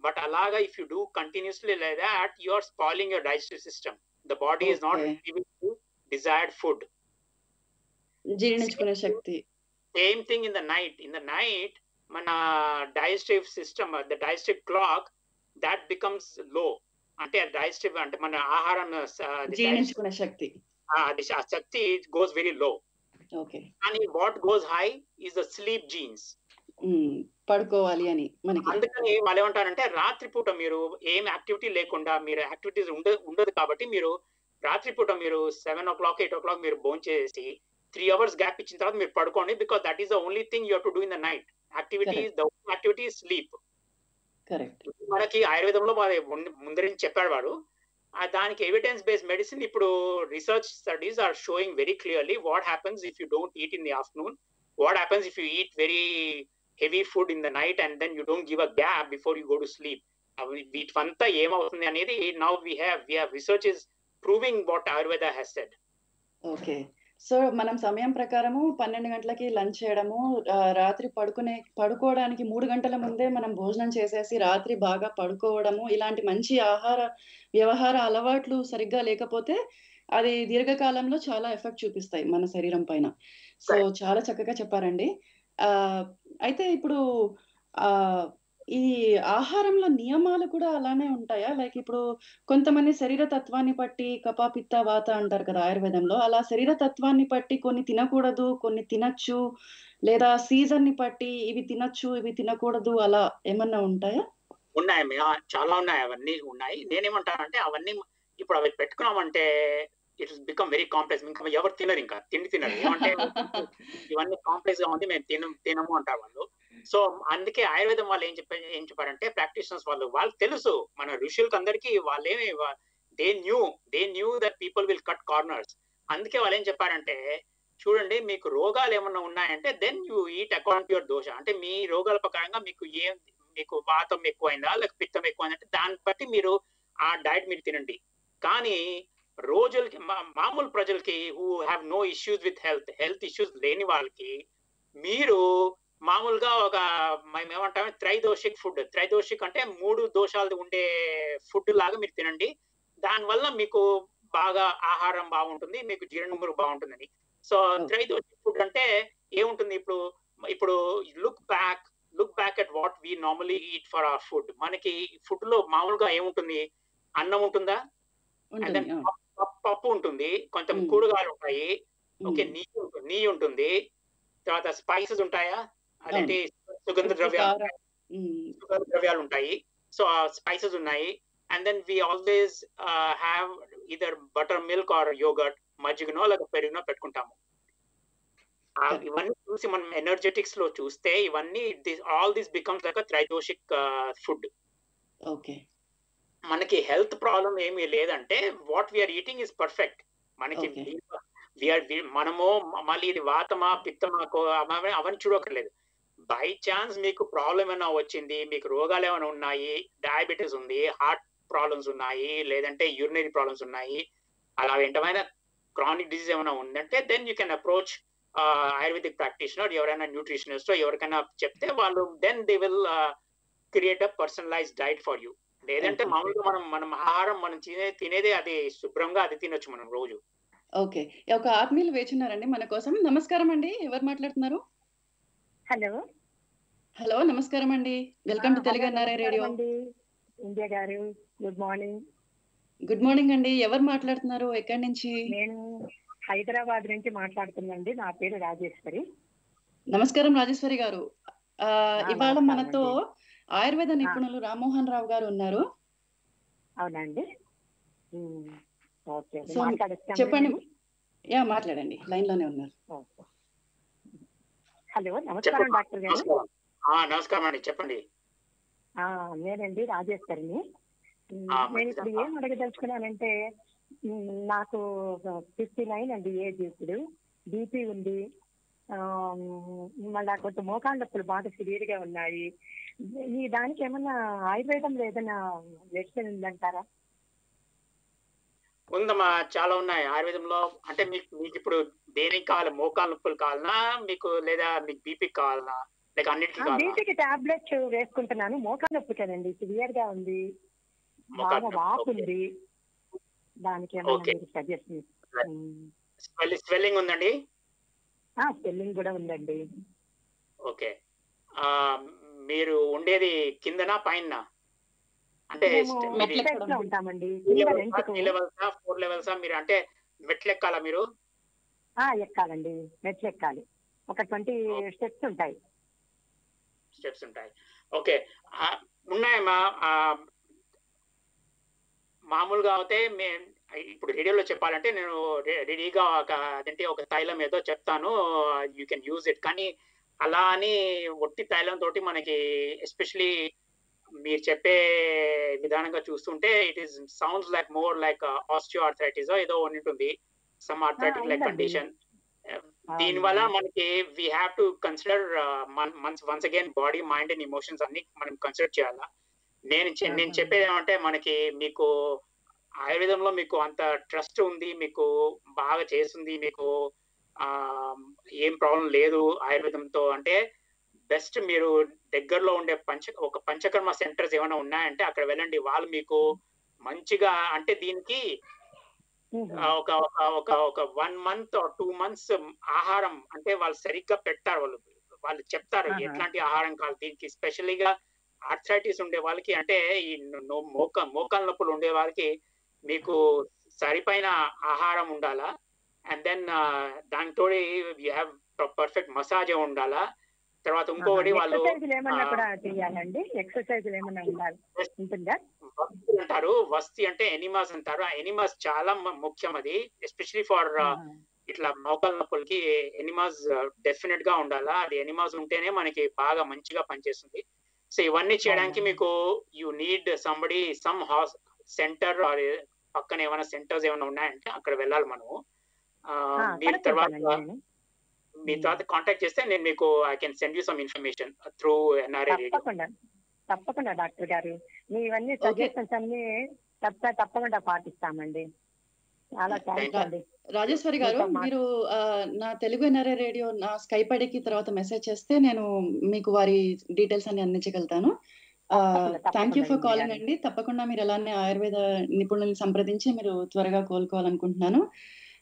బట్ అలాగా ఇఫ్ యూ డూ కంటిన్యూస్లీ లేదా you are spoiling your digestive system. The body is not. Giving desired food. జీర్ణించుకునే Shakti. Same thing in the night. In the night మన digestive system the digestive clock that becomes low అంటే digestive అంటే మన ఆహారం జీర్ణించుకునే శక్తి. ఆ, శక్తి goes very low okay కానీ what goes high is the sleep genes పడుకోవాలి అని మనకి. అందుకని వాళ్ళు ఏమంటారంటే రాత్రిపూట మీరు ఏం యాక్టివిటీ లేకుండా మీరు యాక్టివిటీస్ ఉండ ఉండదు కాబట్టి మీరు రాత్రిపూట మీరు seven o'clock eight o'clock మీరు భోజనం చేసి త్రీ అవర్స్ గ్యాప్ ఇచ్చిన తర్వాత మీరు పడుకోండి because that is the only thing you to do in the night activity the activity sleep correct మనకి ఆయుర్వేదంలో వాడు ముందు- ముందు నుంచి చెప్పాడు వాడు. దానికి ఎవిడెన్స్ బేస్డ్ మెడిసిన్ ఇప్పుడు research studies are showing very clearly what happens if you don't eat in the afternoon what happens if you eat very heavy food in the night and then you don't give a gap before you go to sleep వీటివంతా ఏమవుతుంది అనేది now we have we have research is proving what Ayurveda has said okay so మనం సమయం ప్రకారము పన్నెండు గంటలకి lunch చేయడము రాత్రి పడుకునే పడుకోవడానికి మూడు గంటల ముందే మనం భోజనం చేసేసి రాత్రి బాగా పడుకోవడము ఇలాంటి మంచి ఆహార వ్యవహార అలవాట్లు సరిగ్గా లేకపోతే అది దీర్ఘకాలంలో చాలా ఎఫెక్ట్ చూపిస్తాయి మన శరీరం పైన. సో చాలా చక్కగా చెప్పారండి. ఆ అయితే ఇప్పుడు ఆ ఈ ఆహారంలో నియమాలు కూడా అలానే ఉంటాయా? లైక్ ఇప్పుడు కొంతమంది శరీర తత్వాన్ని బట్టి కప పిత్త వాత అంటారు కదా ఆయుర్వేదంలో. అలా శరీర తత్వాన్ని బట్టి కొన్ని తినకూడదు కొన్ని తినచ్చు లేదా సీజన్ని బట్టి ఇవి తినచ్చు ఇవి తినకూడదు అలా ఏమన్నా ఉంటాయా? ఉన్నాయి చాలా ఉన్నాయి. అవన్నీ ఉన్నాయి. నేనేమంటానంటే అవన్నీ ఇప్పుడు అవి పెట్టుకున్నామంటే ఇట్ బికమ్ వెరీ కాంప్లెక్స్. ఇంకా ఎవరు తినరు ఇంకా. తిండి తినరు. ఏమంటే ఇవన్నీ కాంప్లెక్స్గా ఉంది. మేము తినం తినము అంటారు వాళ్ళు. సో అందుకే ఆయుర్వేదం వాళ్ళు ఏం చెప్పారు ఏం చెప్పారంటే ప్రాక్టీషనర్స్ వాళ్ళు వాళ్ళు తెలుసు. మన ఋషులకు అందరికీ వాళ్ళేమి they knew they knew that people will cut corners. అందుకే వాళ్ళు ఏం చెప్పారంటే చూడండి మీకు రోగాలు ఏమన్నా ఉన్నాయంటే then you eat according to your dosha. అంటే మీ రోగాల ప్రకారంగా మీకు ఏం మీకు వాతం ఎక్కువైందా లేక పిత్తం ఎక్కువైందా అంటే దాన్ని బట్టి మీరు ఆ డైట్ మీరు తినండి. కానీ రోజులకి మామూలు ప్రజలకి who have no issues with health health issues లేని వాళ్ళకి మీరు మామూలుగా ఒక మేము ఏమంటాము త్రైదోషిక్ ఫుడ్. త్రైదోషిక్ అంటే మూడు దోషాలు ఉండే ఫుడ్ లాగా మీరు తినండి. దానివల్ల మీకు బాగా ఆహారం బాగుంటుంది మీకు జీర్ణమురు బాగుంటుందని. సో త్రైదోషిక్ ఫుడ్ అంటే ఏముంటుంది ఇప్పుడు? ఇప్పుడు look back look back at what we normally eat for our food. మనకి ఫుడ్లో మామూలుగా ఏముంటుంది? అన్నం ఉంటుందా. పప్పు- ఉంటుంది కొంచెం. కూరగాయలు ఉంటాయి ఓకే. నెయ్యి నెయ్యి ఉంటుంది. తర్వాత స్పైసెస్ ఉంటాయా? అదేంటి సుగంధ ద్రవ్యాలు. సుగంధ ద్రవ్యాలు ఉంటాయి. సో ఆ స్పైసెస్ ఉన్నాయి. And then we always have either buttermilk or yogurt మజ్జిగనో లేక పెరుగునో పెట్టుకుంటాము. ఇవన్నీ చూసి మనం ఎనర్జెటిక్స్లో చూస్తే ఇవన్నీ all this becomes like tridoshic food. Okay. మనకి హెల్త్ ప్రాబ్లం ఏమీ లేదంటే what we are eating is perfect. మనకి. వీఆర్ మనము మళ్ళీ ఇది వాతమా పిత్తమా అవన్నీ చూడక్కర్లేదు. బై ఛాన్స్ మీకు ప్రాబ్లం ఏమైనా వచ్చింది మీకు రోగాలు ఏమైనా ఉన్నాయి డయాబెటీస్ ఉంది హార్ట్ ప్రాబ్లమ్స్ ఉన్నాయి లేదంటే యూరినరీ ప్రాబ్లమ్స్ ఉన్నాయి అలా ఏంటమైనా క్రానిక్ డిసీజ్ ఏమైనా ఉందంటే then you can approach Ayurvedic practitioner ఎవరైనా న్యూట్రిషనిస్ట్ ఎవరికైనా చెప్తే వాళ్ళు then they will create a personalize diet for you లేదంటే. మామూలుగా మనం మనం ఆహారం మనం తినే తినేదే అది శుభ్రంగా అది తినొచ్చు మనం రోజు. ఓకే ఒక ఆత్మీయులు వేచున్నారండి మన కోసం. నమస్కారం అండి. ఎవరు మాట్లాడుతున్నారు? హలో. హలో నమస్కారం అండి. Welcome to Telugu NRI radio. India గారు గుడ్ మార్నింగ్. గుడ్ మార్నింగ్ అండి. ఎవరు మాట్లాడుతున్నారు? ఎక్కడి నుంచి? నేను హైదరాబాద్ నుంచి మాట్లాడుతున్నాండి నా పేరు రాజేశ్వరి. నమస్కారం రాజేశ్వరి గారు. ఇవాళ మనతో. ఆయుర్వేద నిపుణులు రామ్మోహన్ రావు గారు ఉన్నారు. అవునండి చెప్పండి? యా మాట్లాడండి. లైన్లోనే ఉన్నారు. హలో నమస్కారం. డాక్టర్ గారు. నమస్కారం. అండి. చెప్పండి. ఆ, నేనండి రాజేశ్వరిని. నేను ఇప్పుడు. ఏం అడగదలుచుకున్నానంటే నాకు ఫిఫ్టీ నైన్ అండి ఏజ్ ఇప్పుడు. బీపీ ఉంది. ఆ, మళ్ళా కొంచెం మోకాళ్ళ నొప్పులు బాగా సివియర్గా ఉన్నాయి. ఈ దానికి ఏమన్నా ఆయుర్వేదంలో ఏదైనా మెడిసిన్ ఉందంటారా? ఉందమ్మా చాలా ఉన్నాయి. ఆయుర్వేదంలో అంటే మీకు మీకు ఇప్పుడు దేనికి కావాలి? మోకాలు నొప్పులు కావాలనా? మీకు లేదా మీకు బీపీ కావాలనా? లేక అన్నిటికీ బీపీకి టాబ్లెట్స్ వేసుకుంటున్నాను. నొప్పి కదండి. సివియర్గా ఉంది. మోకాలు బాగా వాపు. ఉంది. దానికి స్వెల్లింగ్ ఉందండి? స్పెల్లింగ్ కూడా ఉందండి. ఓకే. మీరు ఉండేది కిందనా పైన అంటే ఫోర్ లెవెల్సా మీరు? అంటే మెట్లు ఎక్కాలా మీరు ఎక్కాలండి. మెట్లు ఎక్కాలి ఒక ట్వంటీ స్టెప్స్ ఉంటాయి. స్టెప్స్ ఉంటాయి. ఓకే. ఉన్నాయమ్మా మామూలుగా అయితే మే ఇప్పుడు రేడియోలో చెప్పాలంటే నేను రెడీగా ఒక అదంటే ఒక తైలం ఏదో చెప్తాను. యూ కెన్ యూజ్ ఇట్ కానీ అలా అని ఒట్టి తైలం తోటి మనకి ఎస్పెషలీ మీరు చెప్పే విధానంగా చూస్తుంటే it is sounds like more like osteoarthritis ఏదో ఉంటుంది సమ్ ఆర్థరైటిక్ లైక్. కండిషన్ దీని వల్ల మనకి we have to consider once again body mind and emotions అన్ని మనం కన్సిడర్ చేయాలా నేను నేను. చెప్పేది ఏమంటే మనకి మీకు ఆయుర్వేదంలో మీకు అంత ట్రస్ట్ ఉంది మీకు బాగా చేస్తుంది మీకు ఏం ప్రాబ్లం లేదు ఆయుర్వేదంతో అంటే బెస్ట్ మీరు దగ్గరలో ఉండే పంచ ఒక పంచకర్మ సెంటర్స్ ఏమైనా ఉన్నాయంటే అక్కడ వెళ్ళండి. వాళ్ళు మీకు మంచిగా అంటే దీనికి ఒక ఒక ఒక వన్ మంత్ టూ మంత్స్ ఆహారం అంటే వాళ్ళు సరిగ్గా పెట్టారు. వాళ్ళు వాళ్ళు చెప్తారు. ఎట్లాంటి ఆహారం కావాలి దీనికి. స్పెషల్లీగా ఆర్థరైటిస్ ఉండే వాళ్ళకి అంటే ఈ మోక మోకాల నొప్పులు ఉండే వాళ్ళకి మీకు సరిపైన ఆహారం ఉండాలా? అండ్ దెన్ దానితో యూ హ్యావ్ పర్ఫెక్ట్ మసాజ్ ఉండాలా? తర్వాత ఇంకొకటి వాళ్ళు అంటారు. వస్తి అంటే ఎనిమాస్ అంటారు. ఆ ఎనిమాస్ చాలా ముఖ్యం అది. ఎస్పెషలీ ఫర్ ఇట్లా మోకాల నొప్పులకి ఎనిమాస్ డెఫినెట్గా ఉండాలా? అది ఎనిమాస్ ఉంటేనే మనకి బాగా మంచిగా పనిచేస్తుంది. సో ఇవన్నీ చేయడానికి. మీకు you need somebody some house centre పక్కన ఏమైనా సెంటర్స్ ఏమైనా ఉన్నాయంటే అక్కడ వెళ్ళాలి మనము. మీరు తర్వాత మీ తర్వాత కాంటాక్ట్ చేస్తే నేను మీకు I can send you some information through NRI radio తప్పకుండా. తప్పకుండా డాక్టర్ గారు. మీ ఇవన్నీ. సజెషన్స్ అన్ని తప్ప తప్పకుండా పాటిస్తామండి. చాలా థ్యాంక్స్ రా- అండి. రాజేశ్వరి గారు మీరు నా తెలుగు ఎన్ఆర్ఏ రేడియో నా స్కైప్ ఐడికి తర్వాత మెసేజ్ చేస్తే నేను మీకు వారి డీటెయిల్స్ అన్ని అందించగలుగుతాను. థ్యాంక్ యూ ఫర్ కాలింగ్ అండి. తప్పకుండా మీరు అలానే ఆయుర్వేద నిపుణుల్ని సంప్రదించి మీరు త్వరగా కోలుకోవాలనుకుంటున్నాను.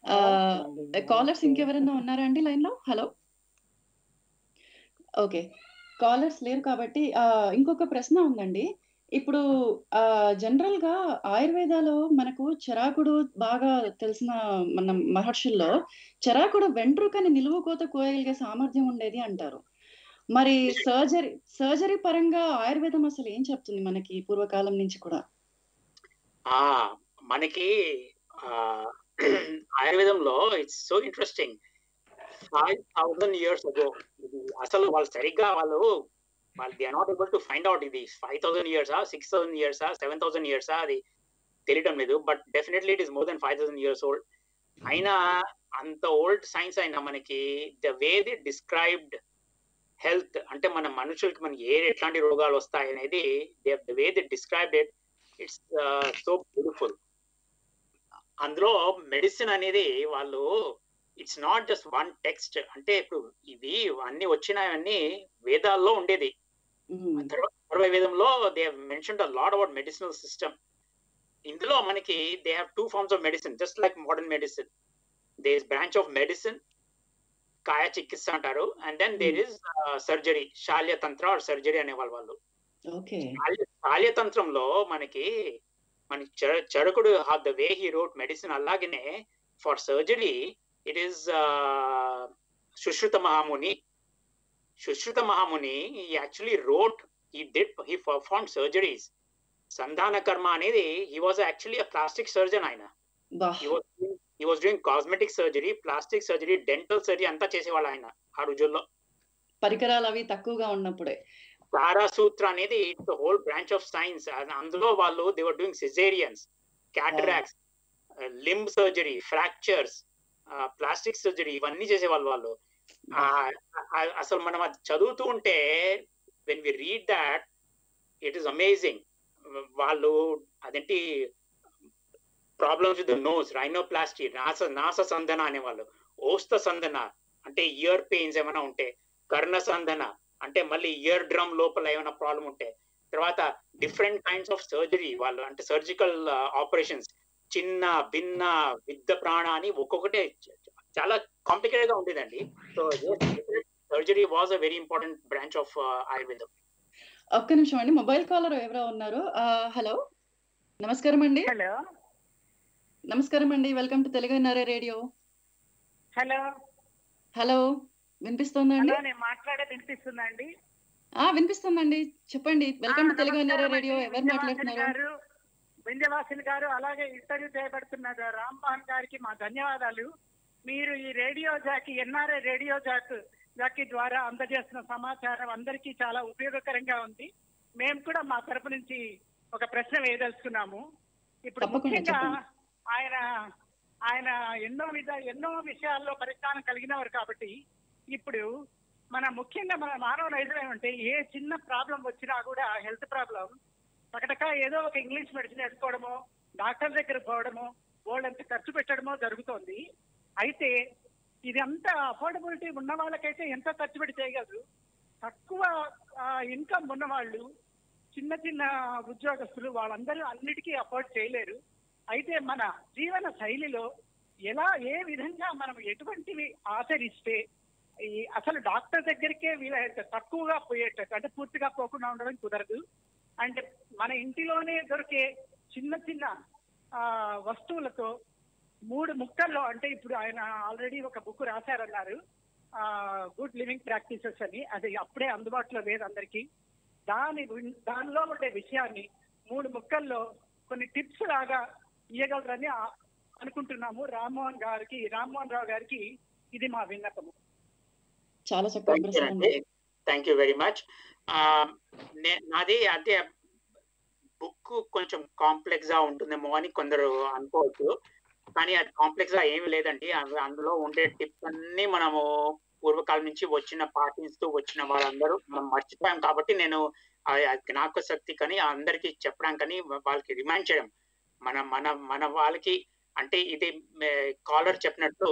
Callers okay. ఇంకెవరైనా ఉన్నారా అండి లైన్లో హలో? ఓకే. కాలర్స్ లేరు కాబట్టి ఆ, ఇంకొక ప్రశ్న ఉందండి. ఇప్పుడు ఆ జనరల్గా ఆయుర్వేదాలో మనకు చరాకుడు బాగా తెలిసిన మన మహర్షుల్లో చరాకుడు వెంట్రుకని నిలువు కోత కోయగలిగే సామర్థ్యం ఉండేది అంటారు. మరి సర్జరీ సర్జరీ పరంగా ఆయుర్వేదం అసలు ఏం చెప్తుంది మనకి పూర్వకాలం నుంచి కూడా? ఆ మనకి ఆ, ఆయుర్వేదంలో it's so interesting five thousand years ago అసలు వాళ్ళు సరిగ్గా వాళ్ళు వాళ్ళు they not able to find out ఇది. ఫైవ్ థౌసండ్ ఇయర్సా సిక్స్ థౌసండ్ ఇయర్సా సెవెన్ థౌసండ్ ఇయర్సా అది తెలియటం లేదు. But definitely it is more than five thousand years old అయినా అంత ఓల్డ్ సైన్స్ అయినా మనకి the way they described health అంటే మన మనుషులకి మనకి ఏ ఎట్లాంటి రోగాలు వస్తాయి అనేది the way they described it it's so beautiful అందులో మెడిసిన్ అనేది వాళ్ళు it's not just one text అంటే ఇప్పుడు ఇవి అన్ని వచ్చినాయన్నీ వేదాల్లో ఉండేది. అరవై వేదంలో they mention lot about medicinal system ఇందులో మనకి they have two forms of medicine just like modern medicine they is branch of medicine కాయ చికిత్స అంటారు. And then there is surgery శాల్యతంత్ర or surgery అనేవాళ్ళు వాళ్ళు. శాల్యతంత్రంలో మనకి మన చర- చరకుడు the way he wrote medicine అలాగనే for surgery it is Sushruta Mahamuni Sushruta Mahamuni actually wrote ఈ డిడ్ హీ పర్ఫార్మ్ సర్జరీస్ సంధాన కర్మ అనేది he was actually plastic surgeon ఆయన. He was doing cosmetic surgery plastic surgery dental surgery అంతా చేసేవాళ్ళు ఆయన ఆ రోజుల్లో. పరికరాలు అవి తక్కువగా ఉన్నప్పుడే. తారాసూత్ర అనేది the whole branch of science అందులో వాళ్ళు they were doing caesareans cataracts limb surgery fractures plastic surgery ఇవన్నీ చేసేవాళ్ళు వాళ్ళు. ఆ- అసలు మనం అది చదువుతూ ఉంటే when we read that it is amazing వాళ్ళు అదేంటి ప్రాబ్లమ్స్ విత్ నోస్ రైనోప్లాస్టీ నాస నాస సంధన అనేవాళ్ళు. ఓస్త సంధన అంటే ఇయర్ పెయిన్స్ ఏమైనా ఉంటే కర్ణ సంధన అంటే మళ్ళీ ఇయర్ డ్రమ్ లోపల ఏమైనా ప్రాబ్లం ఉంటే తర్వాత డిఫరెంట్ కైండ్స్ ఆఫ్ సర్జరీ వాళ్ళు అంటే సర్జికల్ ఆపరేషన్స్ చిన్న భిన్న విద్ద ప్రాణ అని ఒక్కొక్కటే చాలా కాంప్లికేటెడ్గా ఉండేదండి. So surgery was a very important branch of Ayurvedam ఒక్క నిమిషం అండి. మొబైల్ కాలర్ ఎవరో ఉన్నారు? హలో? నమస్కారం అండి. హలో? నమస్కారం అండి. Welcome to Telugu NRA radio. Hello? Hello? వినిపిస్తోందండి నేను మాట్లాడేది వినిపిస్తుందా అండి ఆ వినిపిస్తుందండి. చెప్పండి. Welcome to Telugu NRA radio. ఎవరు మాట్లాడుతున్నారు? వింధ్యవాసిని గారు అలాగే ఇంటర్వ్యూ చేయబడుతున్న రామ్మోహన్ గారికి మా ధన్యవాదాలు. మీరు ఈ radio jockey NRI radio jock jockey ద్వారా అందజేస్తున్న సమాచారం అందరికీ చాలా ఉపయోగకరంగా ఉంది. మేము కూడా మా తరపు నుంచి ఒక ప్రశ్న వేయదలుచుకున్నాము. ఇప్పుడు ముఖ్యంగా. ఆయన ఆయన ఎన్నో విధ ఎన్నో విషయాల్లో పరిజ్ఞానం కలిగినవారు కాబట్టి ఇప్పుడు మన ముఖ్యంగా మన మానవ నైజం ఏమంటే ఏ చిన్న ప్రాబ్లం వచ్చినా కూడా హెల్త్ ప్రాబ్లం టకటక ఏదో ఒక ఇంగ్లీష్ మెడిసిన్ వేసుకోవడమో డాక్టర్ దగ్గర పోవడమో వాళ్ళంత ఖర్చు పెట్టడమో జరుగుతోంది. అయితే ఇదంతా అఫోర్డబిలిటీ ఉన్న వాళ్ళకైతే ఎంత ఖర్చు పెట్టి చేయగలరు? తక్కువ ఇన్కమ్ ఉన్న వాళ్ళు చిన్న చిన్న ఉద్యోగస్తులు వాళ్ళందరూ అన్నిటికీ అఫోర్డ్ చేయలేరు. అయితే మన జీవన శైలిలో ఎలా ఏ విధంగా మనం ఎటువంటివి ఆచరిస్తే అసలు డాక్టర్ దగ్గరికే వీలైతే తక్కువగా పోయేటట్టు అంటే పూర్తిగా పోకుండా ఉండడం కుదరదు. అంటే మన ఇంటిలోనే దొరికే చిన్న చిన్న ఆ, వస్తువులతో మూడు ముక్కల్లో అంటే ఇప్పుడు ఆయన ఆల్రెడీ ఒక బుక్ రాశారన్నారు. గుడ్ లివింగ్ ప్రాక్టీసెస్ అని. అది అప్పుడే అందుబాటులో లేదు అందరికీ. దాని దానిలో ఉండే విషయాన్ని మూడు ముక్కల్లో కొన్ని టిప్స్ లాగా ఇవ్వగలరని అనుకుంటున్నాము. రామ్మోహన్ గారికి రామ్మోహన్ రావు గారికి ఇది మా విన్నపము. చాలా చక్కగా థ్యాంక్ యూ ప్రశ్న అండి అండి థ్యాంక్ యూ వెరీ మచ్ నాది అంటే బుక్ కొంచెం కాంప్లెక్స్గా ఉంటుందేమో అని కొందరు అనుకోవచ్చు. కానీ అది కాంప్లెక్స్గా ఏమీ లేదండి. అందులో ఉండే టిప్స్ అన్ని మనము పూర్వకాలం నుంచి వచ్చిన పాటిస్తూ వచ్చిన వాళ్ళందరూ మనం మర్చిపోయాం కాబట్టి నేను ఆ ఆ జ్ఞాపక శక్తి కని అందరికి చెప్పడం కానీ వాళ్ళకి రిమైండ్ చేయడం. మన మన మన వాళ్ళకి అంటే ఇది కాలర్ చెప్పినట్టు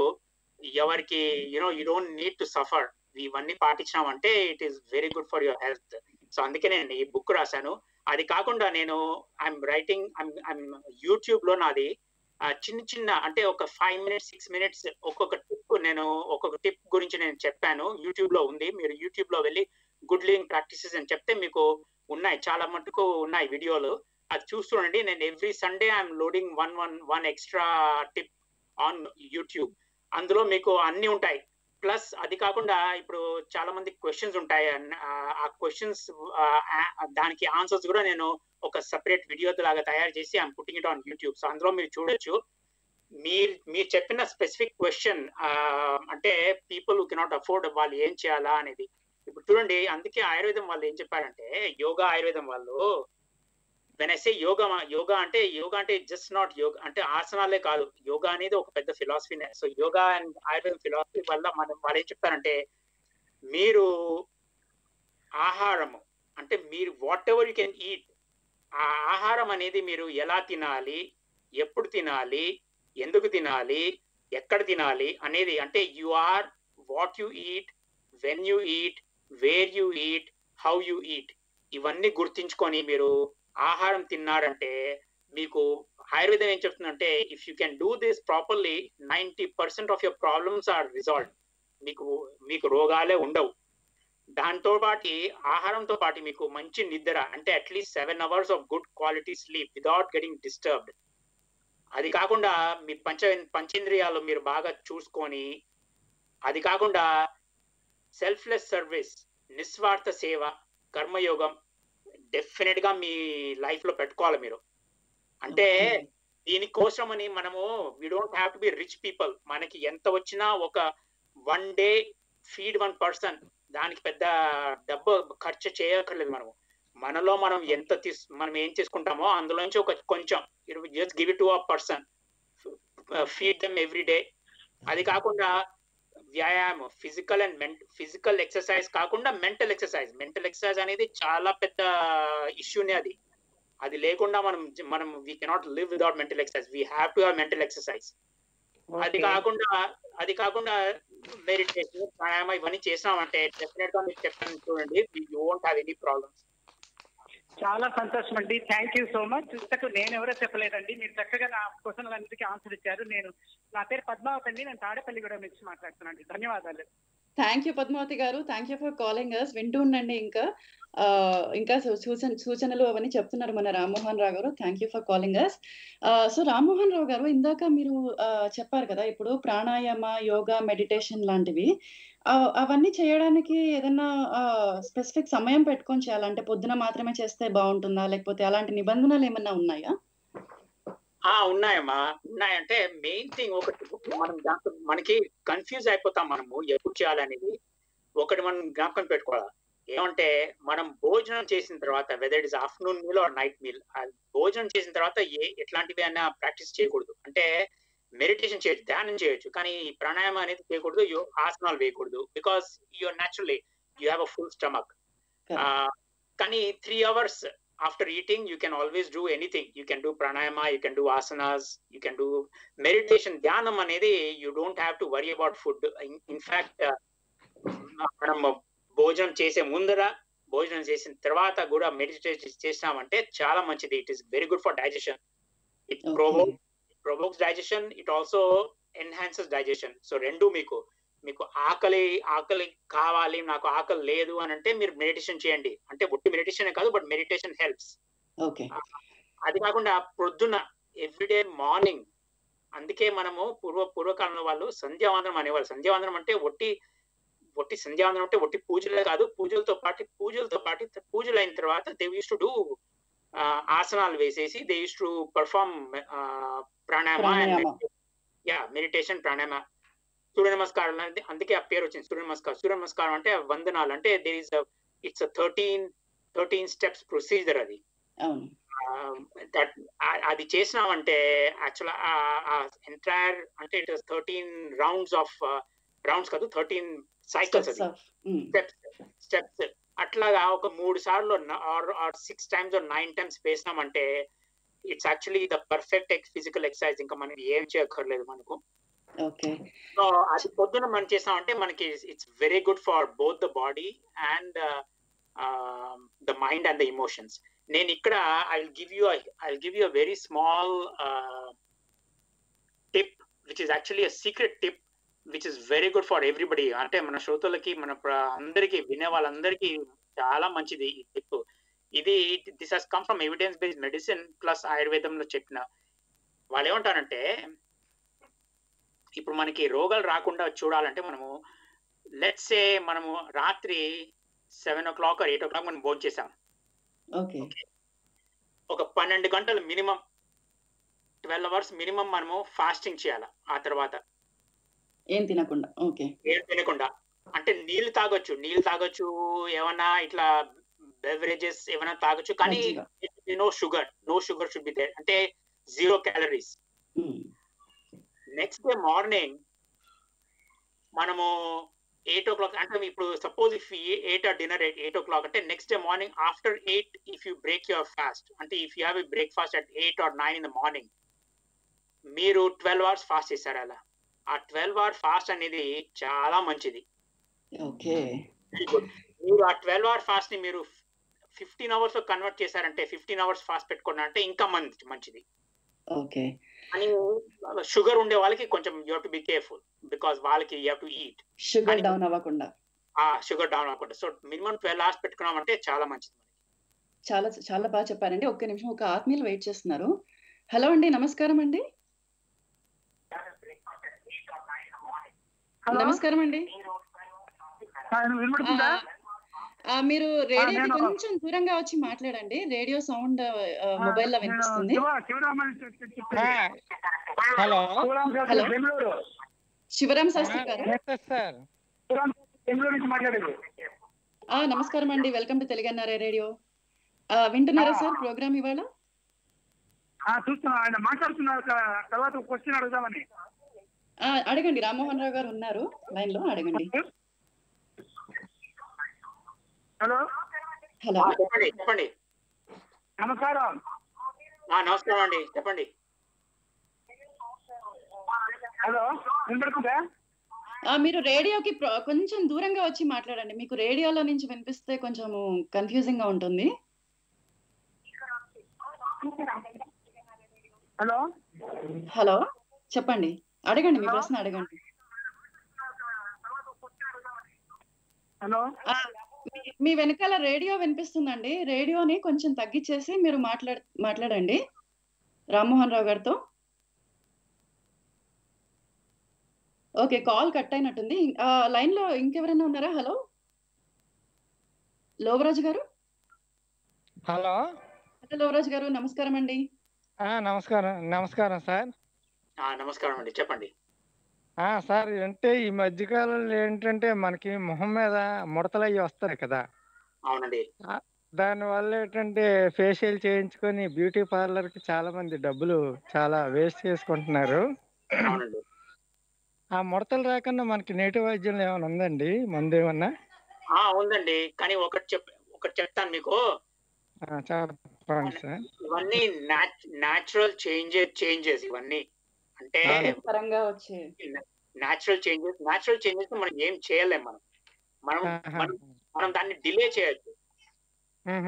ఎవరికి you know you don't need to suffer ఇవన్నీ పాటించినామంటే it is very good for your health so అందుకే నేను ఈ బుక్ రాశాను. అది కాకుండా నేను ఐఎమ్ రైటింగ్ ఐఎమ్ యూట్యూబ్లో నాది ఆ, చిన్న చిన్న అంటే ఒక ఫైవ్ మినిట్స్ సిక్స్ మినిట్స్ ఒక్కొక్క టిప్ నేను ఒక్కొక్క టిప్ గురించి నేను చెప్పాను. యూట్యూబ్లో ఉంది. మీరు యూట్యూబ్లో వెళ్ళి గుడ్ లివింగ్ ప్రాక్టీసెస్ అని చెప్తే మీకు ఉన్నాయి. చాలా మటుకు ఉన్నాయి వీడియోలు. అది చూస్తుండండి. నేను every Sunday I'm loading one one one extra tip on YouTube అందులో మీకు అన్ని ఉంటాయి. ప్లస్ అది కాకుండా ఇప్పుడు చాలా మంది క్వశ్చన్స్ ఉంటాయి. ఆ- క్వశ్చన్స్ దానికి ఆన్సర్స్ కూడా నేను ఒక సపరేట్ వీడియో లాగా తయారు చేసి I'm putting it on YouTube so అందులో మీరు చూడొచ్చు. మీరు మీరు చెప్పిన స్పెసిఫిక్ క్వశ్చన్ అంటే పీపుల్ కెనాట్ అఫోర్డ్ వాళ్ళు ఏం చేయాలా అనేది. ఇప్పుడు చూడండి అందుకే ఆయుర్వేదం వాళ్ళు ఏం చెప్పారంటే యోగా ఆయుర్వేదం వాళ్ళు when I say yoga yoga అంటే యోగా అంటే జస్ట్ నాట్ యోగా అంటే ఆసనాలే కాదు. యోగా అనేది ఒక పెద్ద ఫిలాసఫీనే so yoga and Ayurveda philosophy వల్ల మనం వాళ్ళు ఏం చెప్తారంటే మీరు ఆహారము అంటే మీరు what ever you can eat ఆ ఆహారం అనేది మీరు ఎలా తినాలి ఎప్పుడు తినాలి ఎందుకు తినాలి ఎక్కడ తినాలి అనేది అంటే you are what you eat when you eat where you eat how you eat ఇవన్నీ గుర్తించుకొని మీరు ఆహారం తిన్నారంటే మీకు ఆయుర్వేదం ఏం చెప్తుందంటే if you can do this properly ninety percent of your problems are resolve మీకు మీకు రోగాలే ఉండవు. దాంతో పాటు ఆహారంతో పాటు మీకు మంచి నిద్ర అంటే at least seven hours of good quality sleep without getting disturbed అది కాకుండా మీ పంచ పంచేంద్రియాలు మీరు బాగా చూసుకొని అది కాకుండా సెల్ఫ్లెస్ సర్వీస్ నిస్వార్థ సేవ కర్మయోగం డెఫినెట్గా మీ లైఫ్లో పెట్టుకోవాలి మీరు. అంటే దీనికోసమని మనము we don't have to be rich people మనకి ఎంత వచ్చినా ఒక one day feed one person దానికి పెద్ద డబ్బు ఖర్చు చేయక్కర్లేదు మనము. మనలో మనం ఎంత తీస్ మనం ఏం చేసుకుంటామో అందులోంచి ఒక కొంచెం just give it to a person feed them every day అది కాకుండా వ్యాయామం physical and ment physical exercise కాకుండా మెంటల్ ఎక్సర్సైజ్. మెంటల్ ఎక్సర్సైజ్ అనేది చాలా పెద్ద ఇష్యూనే అది. అది లేకుండా మనం మనం we cannot live without mental exercise. We have to have mental exercise. అది కాకుండా అది కాకుండా మెడిటేషన్ ప్రాణాయామ ఇవన్నీ చేసినామంటే డెఫినెట్గా మీరు చెప్పాను చూడండి you won't have any problems చాలా సంతోషం అండి. థ్యాంక్ యూ సో మచ్ ఇంతకు నేను ఎవరో చెప్పలేదండి. మీరు చక్కగా నా క్వశ్చన్ అన్నిటికీ ఆన్సర్ ఇచ్చారు. నేను నా పేరు పద్మావతి అండి. నేను కూడా నుంచి మాట్లాడుతున్నాను ధన్యవాదాలు. థ్యాంక్ యూ పద్మావతి గారు. Thank you for calling us వింటూ ఉండండి ఇంకా. ఇంకా సూచన సూచనలు అవన్నీ చెప్తున్నారు మన రామ్మోహన్ రావు గారు. Thank you for calling us so Rammohan Rao గారు ఇందాక మీరు ఆ, చెప్పారు కదా ఇప్పుడు ప్రాణాయామ యోగా మెడిటేషన్ లాంటివి. అవన్నీ చేయడానికి ఏదైనా స్పెసిఫిక్ సమయం పెట్టుకొని చేయాలంటే పొద్దున మాత్రమే చేస్తే బాగుంటుందా? లేకపోతే అలాంటి నిబంధనలు ఏమన్నా ఉన్నాయా? ఆ ఉన్నాయమ్మా. ఉన్నాయంటే మెయిన్ థింగ్ ఒకటి మనం మనకి కన్ఫ్యూజ్ అయిపోతాం మనము. ఎప్పుడు చేయాలనేది ఒకటి మనం జ్ఞాపకం పెట్టుకోవాలి? ఏమంటే మనం భోజనం చేసిన తర్వాత whether is afternoon meal or night meal భోజనం చేసిన తర్వాత ఏ ఎట్లాంటివి అయినా ప్రాక్టీస్ చేయకూడదు. అంటే మెడిటేషన్ చేయొచ్చు ధ్యానం చేయొచ్చు కానీ ప్రాణాయామం అనేది చేయకూడదు యో- ఆసనాలు వేయకూడదు because you're naturally you have a full stomach కానీ three hours after eating you can always do anything. You can do pranayama you can do asanas you can do meditation dhyanam అనేది to worry about food. In, in fact uh, మనం భోజనం చేసే ముందర భోజనం చేసిన తర్వాత కూడా మెడిటేషన్ చేసినామంటే చాలా మంచిది. It is very good for digestion it. Provoke provokes digestion it also enhances digestion so రెండు మీకు మీకు ఆకలి ఆకలి కావాలి నాకు ఆకలి లేదు అని అంటే మీరు మెడిటేషన్ చేయండి. అంటే ఒట్టి మెడిటేషన్ కాదు బట్ మెడిటేషన్ హెల్ప్స్ ఓకే అది కాకుండా పొద్దున ఎవ్రీడే మార్నింగ్ అందుకే మనము పూర్వ పూర్వకాలంలో వాళ్ళు సంధ్యావందనం అనేవాళ్ళు. సంధ్యావందనం అంటే ఒట్టి ఒట్టి సంధ్యావందనం అంటే ఒట్టి పూజలే కాదు. పూజలతో పాటు పూజలతో పాటు పూజలు అయిన తర్వాత దే యూస్ టు డూ ఆసనాలు వేసేసి they use to perform pranayama. Yeah meditation pranayama. Surya నమస్కారం అనేది అందుకే ఆ పేరు వచ్చింది సూర్య నమస్కారం. సూర్య నమస్కారం అంటే వందనాలు. అంటే there is it's thirteen thirteen steps procedure అది. అది చేసినామంటే యాక్చువల్ ఎంటైర్ అంటే it thirteen rounds of rounds కాదు థర్టీన్ సైకిల్స్ అది. స్టెప్స్ స్టెప్స్ అట్లాగా ఒక మూడు సార్లు or six times nine times వేసినామంటే it's actually the perfect physical exercise ఇంకా మనం ఏం చేయక్కర్లేదు మనకు. సో అది పొద్దున మనం చేసామంటే మనకి it's very good for both the body and the mind and the emotions నేను ఇక్కడ I give you I will give you very small tip which is actually secret tip which is very good for everybody అంటే మన శ్రోతలకి మన అందరికీ వినే వాళ్ళందరికీ చాలా మంచిది ఈ టిప్ ఇది this has come from evidence based medicine plus ఆయుర్వేదంలో చెప్పిన వాళ్ళు ఏమంటారంటే ఇప్పుడు మనకి రోగాలు రాకుండా చూడాలంటే మనము లెట్స్ సే మనము రాత్రి seven o'clock eight o'clock మనం భోజనం చేసాం ఒక పన్నెండు గంటలు మినిమం ట్వెల్వ్ అవర్స్ మినిమం మనము ఫాస్టింగ్ చేయాలి. ఆ తర్వాత ఏం తినకుండా ఓకే. ఏం తినకుండా. అంటే నీళ్ళు తాగొచ్చు నీళ్ళు తాగొచ్చు ఏమన్నా ఇట్లా బెవరేజెస్ ఏమైనా తాగొచ్చు కానీ. No sugar no sugar should be there అంటే zero calories next day morning మనము ఎయిట్ ఓ క్లాక్ అంటే ఇప్పుడు suppose if eight or dinner eight eight o'clock అంటే next day morning after eight if you break your fast అంటే if you have a breakfast at eight or nine in the morning మీరు twelve hours fast చేశారు అలా. ఆ twelve hour fast అనేది చాలా మంచిది. Okay. మీరు ఆ ట్వెల్వ్ అవర్ ఫాస్ట్ని మీరు ఫిఫ్టీన్ అవర్స్లో కన్వర్ట్ చేశారంటే ఫిఫ్టీన్ అవర్స్ ఫాస్ట్ పెట్టుకున్నారంటే ఇంకా మంచి మంచిది. ఓకే. అని షుగర్ ఉండే వాళ్ళకి కొంచెం you to be careful because వాళ్ళకి you to eat. Sugar down అవ్వకుండా. ఆ షుగర్ డౌన్ అవ్వకుండా. సో మినిమం ట్వెల్వ్ అవర్స్ పెట్టుకున్నామంటే చాలా మంచిది. చాలా చాలా బాగా చెప్పారండి. ఒక్క నిమిషం ఒక ఆత్మీయులు వెయిట్ చేస్తున్నారు. హలో అండి నమస్కారం అండి. నమస్కారం అండి మీరు రేడియోకి నేను- కొంచెం దూరంగా వచ్చి మాట్లాడండి. రేడియో సౌండ్ మొబైల్లో వినిపిస్తుంది. హలో? హలో. బెంగళూరు. శివరాం శాస్త్రి గారు? నమస్కారం అండి. Welcome to Telugu NRA radio. వింటున్నారా సార్ ప్రోగ్రామ్ ఇవాళ? ఆ, చూస్తున్నా. ఆయన మాట్లాడుతున్నారు. తర్వాత క్వశ్చన్ అడుగుదామని. అడగండి రామ్మోహన్ రావు గారు ఉన్నారు. లైన్లో అడగండి. హలో. హలో. చెప్పండి చెప్పండి. నమస్కారం. ఆ, నమస్కారం అండి చెప్పండి. హలో వినపడుతుందా? మీరు రేడియోకి కొంచెం దూరంగా వచ్చి మాట్లాడండి. మీకు రేడియోలో నుంచి వినిపిస్తే కొంచెం కన్ఫ్యూజింగ్గా ఉంటుంది. హలో. హలో చెప్పండి. అడగండి మీ ప్రశ్న అడగండి. హలో? మీ- మీ వెనకాల రేడియో వినిపిస్తుందండి. రేడియోని కొంచెం తగ్గించేసి మీరు మాట్లాడ మాట్లాడండి. రామ్మోహన్ రావు గారితో. ఓకే కాల్ కట్ అయినట్టుంది లైన్లో ఇంకెవరైనా ఉన్నారా? హలో? లోవరాజు గారు? హలో? హలో లోవరాజు గారు నమస్కారం అండి ఆ, నమస్కారం నమస్కారం సార్. నమస్కారం అండి. చెప్పండి. ఆ, సార్ అంటే ఈ మధ్యకాలంలో ఏంటంటే మనకి మొహం మీద ముడతలు అవి వస్తాయి కదా. అవునండి. దానివల్ల ఏంటంటే ఫేషియల్ చేయించుకొని బ్యూటీ పార్లర్కి చాలా మంది డబ్బులు చాలా వేస్ట్ చేసుకుంటున్నారు. అవునండి. ఆ ముడతలు రాకుండా మనకి నేటి వైద్యంలో ఏమైనా ఉందండి? మందు ఏమన్నా? ఆ ఉందండి. కానీ ఒకటి చెప్ ఒకటి చెప్తాను మీకు. చెప్పండి సార్. ఇవన్నీ న్యాచురల్ చేంజెస్ చేంజెస్ ఇవన్నీ. అంటే అవును. పరంగా వచ్చే న్యాచురల్ చేంజెస్ న్యాచురల్ చేంజెస్ మనం ఏం చేయలేం మనం. మనం. మనం మనం దాన్ని డిలే చేయొచ్చు.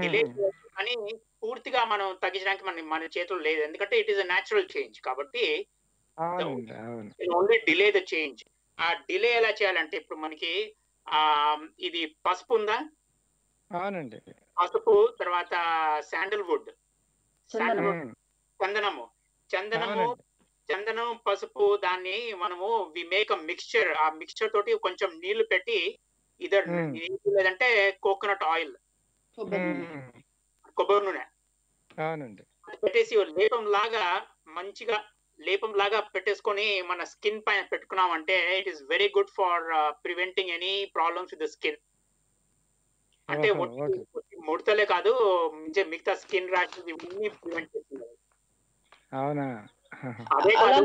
డిలే చేయొచ్చు కానీ పూర్తిగా మనం తగ్గించడానికి మన మన చేతులు లేదు. ఎందుకంటే it is a natural change కాబట్టి ఓన్లీ డిలే ద చేంజ్ ఆ డిలే ఎలా చేయాలంటే ఇప్పుడు మనకి ఆ ఇది పసుపు ఉందా? అవునండి. పసుపు తర్వాత శాండల్వుడ్ మ్మ్. చందనము. చందనము చందనం పసుపు దాన్ని మనము వి మేక్ అ మిక్స్చర్ ఆ మిక్స్చర్ తోటి కొంచెం నీళ్ళు పెట్టి ఇదర్ Hmm. లేదంటే కోకోనట్ ఆయిల్ కొబ్బరి నూనె. అవునండి. పెట్టేసి లేపం లాగా మంచిగా లేపం లాగా పెట్టేసుకొని మన స్కిన్ పైన పెట్టుకున్నామంటే it is very good for preventing any problems with the skin అంటే ముడతలే కాదు మిగతా- మిగతా స్కిన్ ర్యాషెస్ ఇవన్నీ ప్రివెంట్ చేస్తుంది అవునా? అదే కాదు.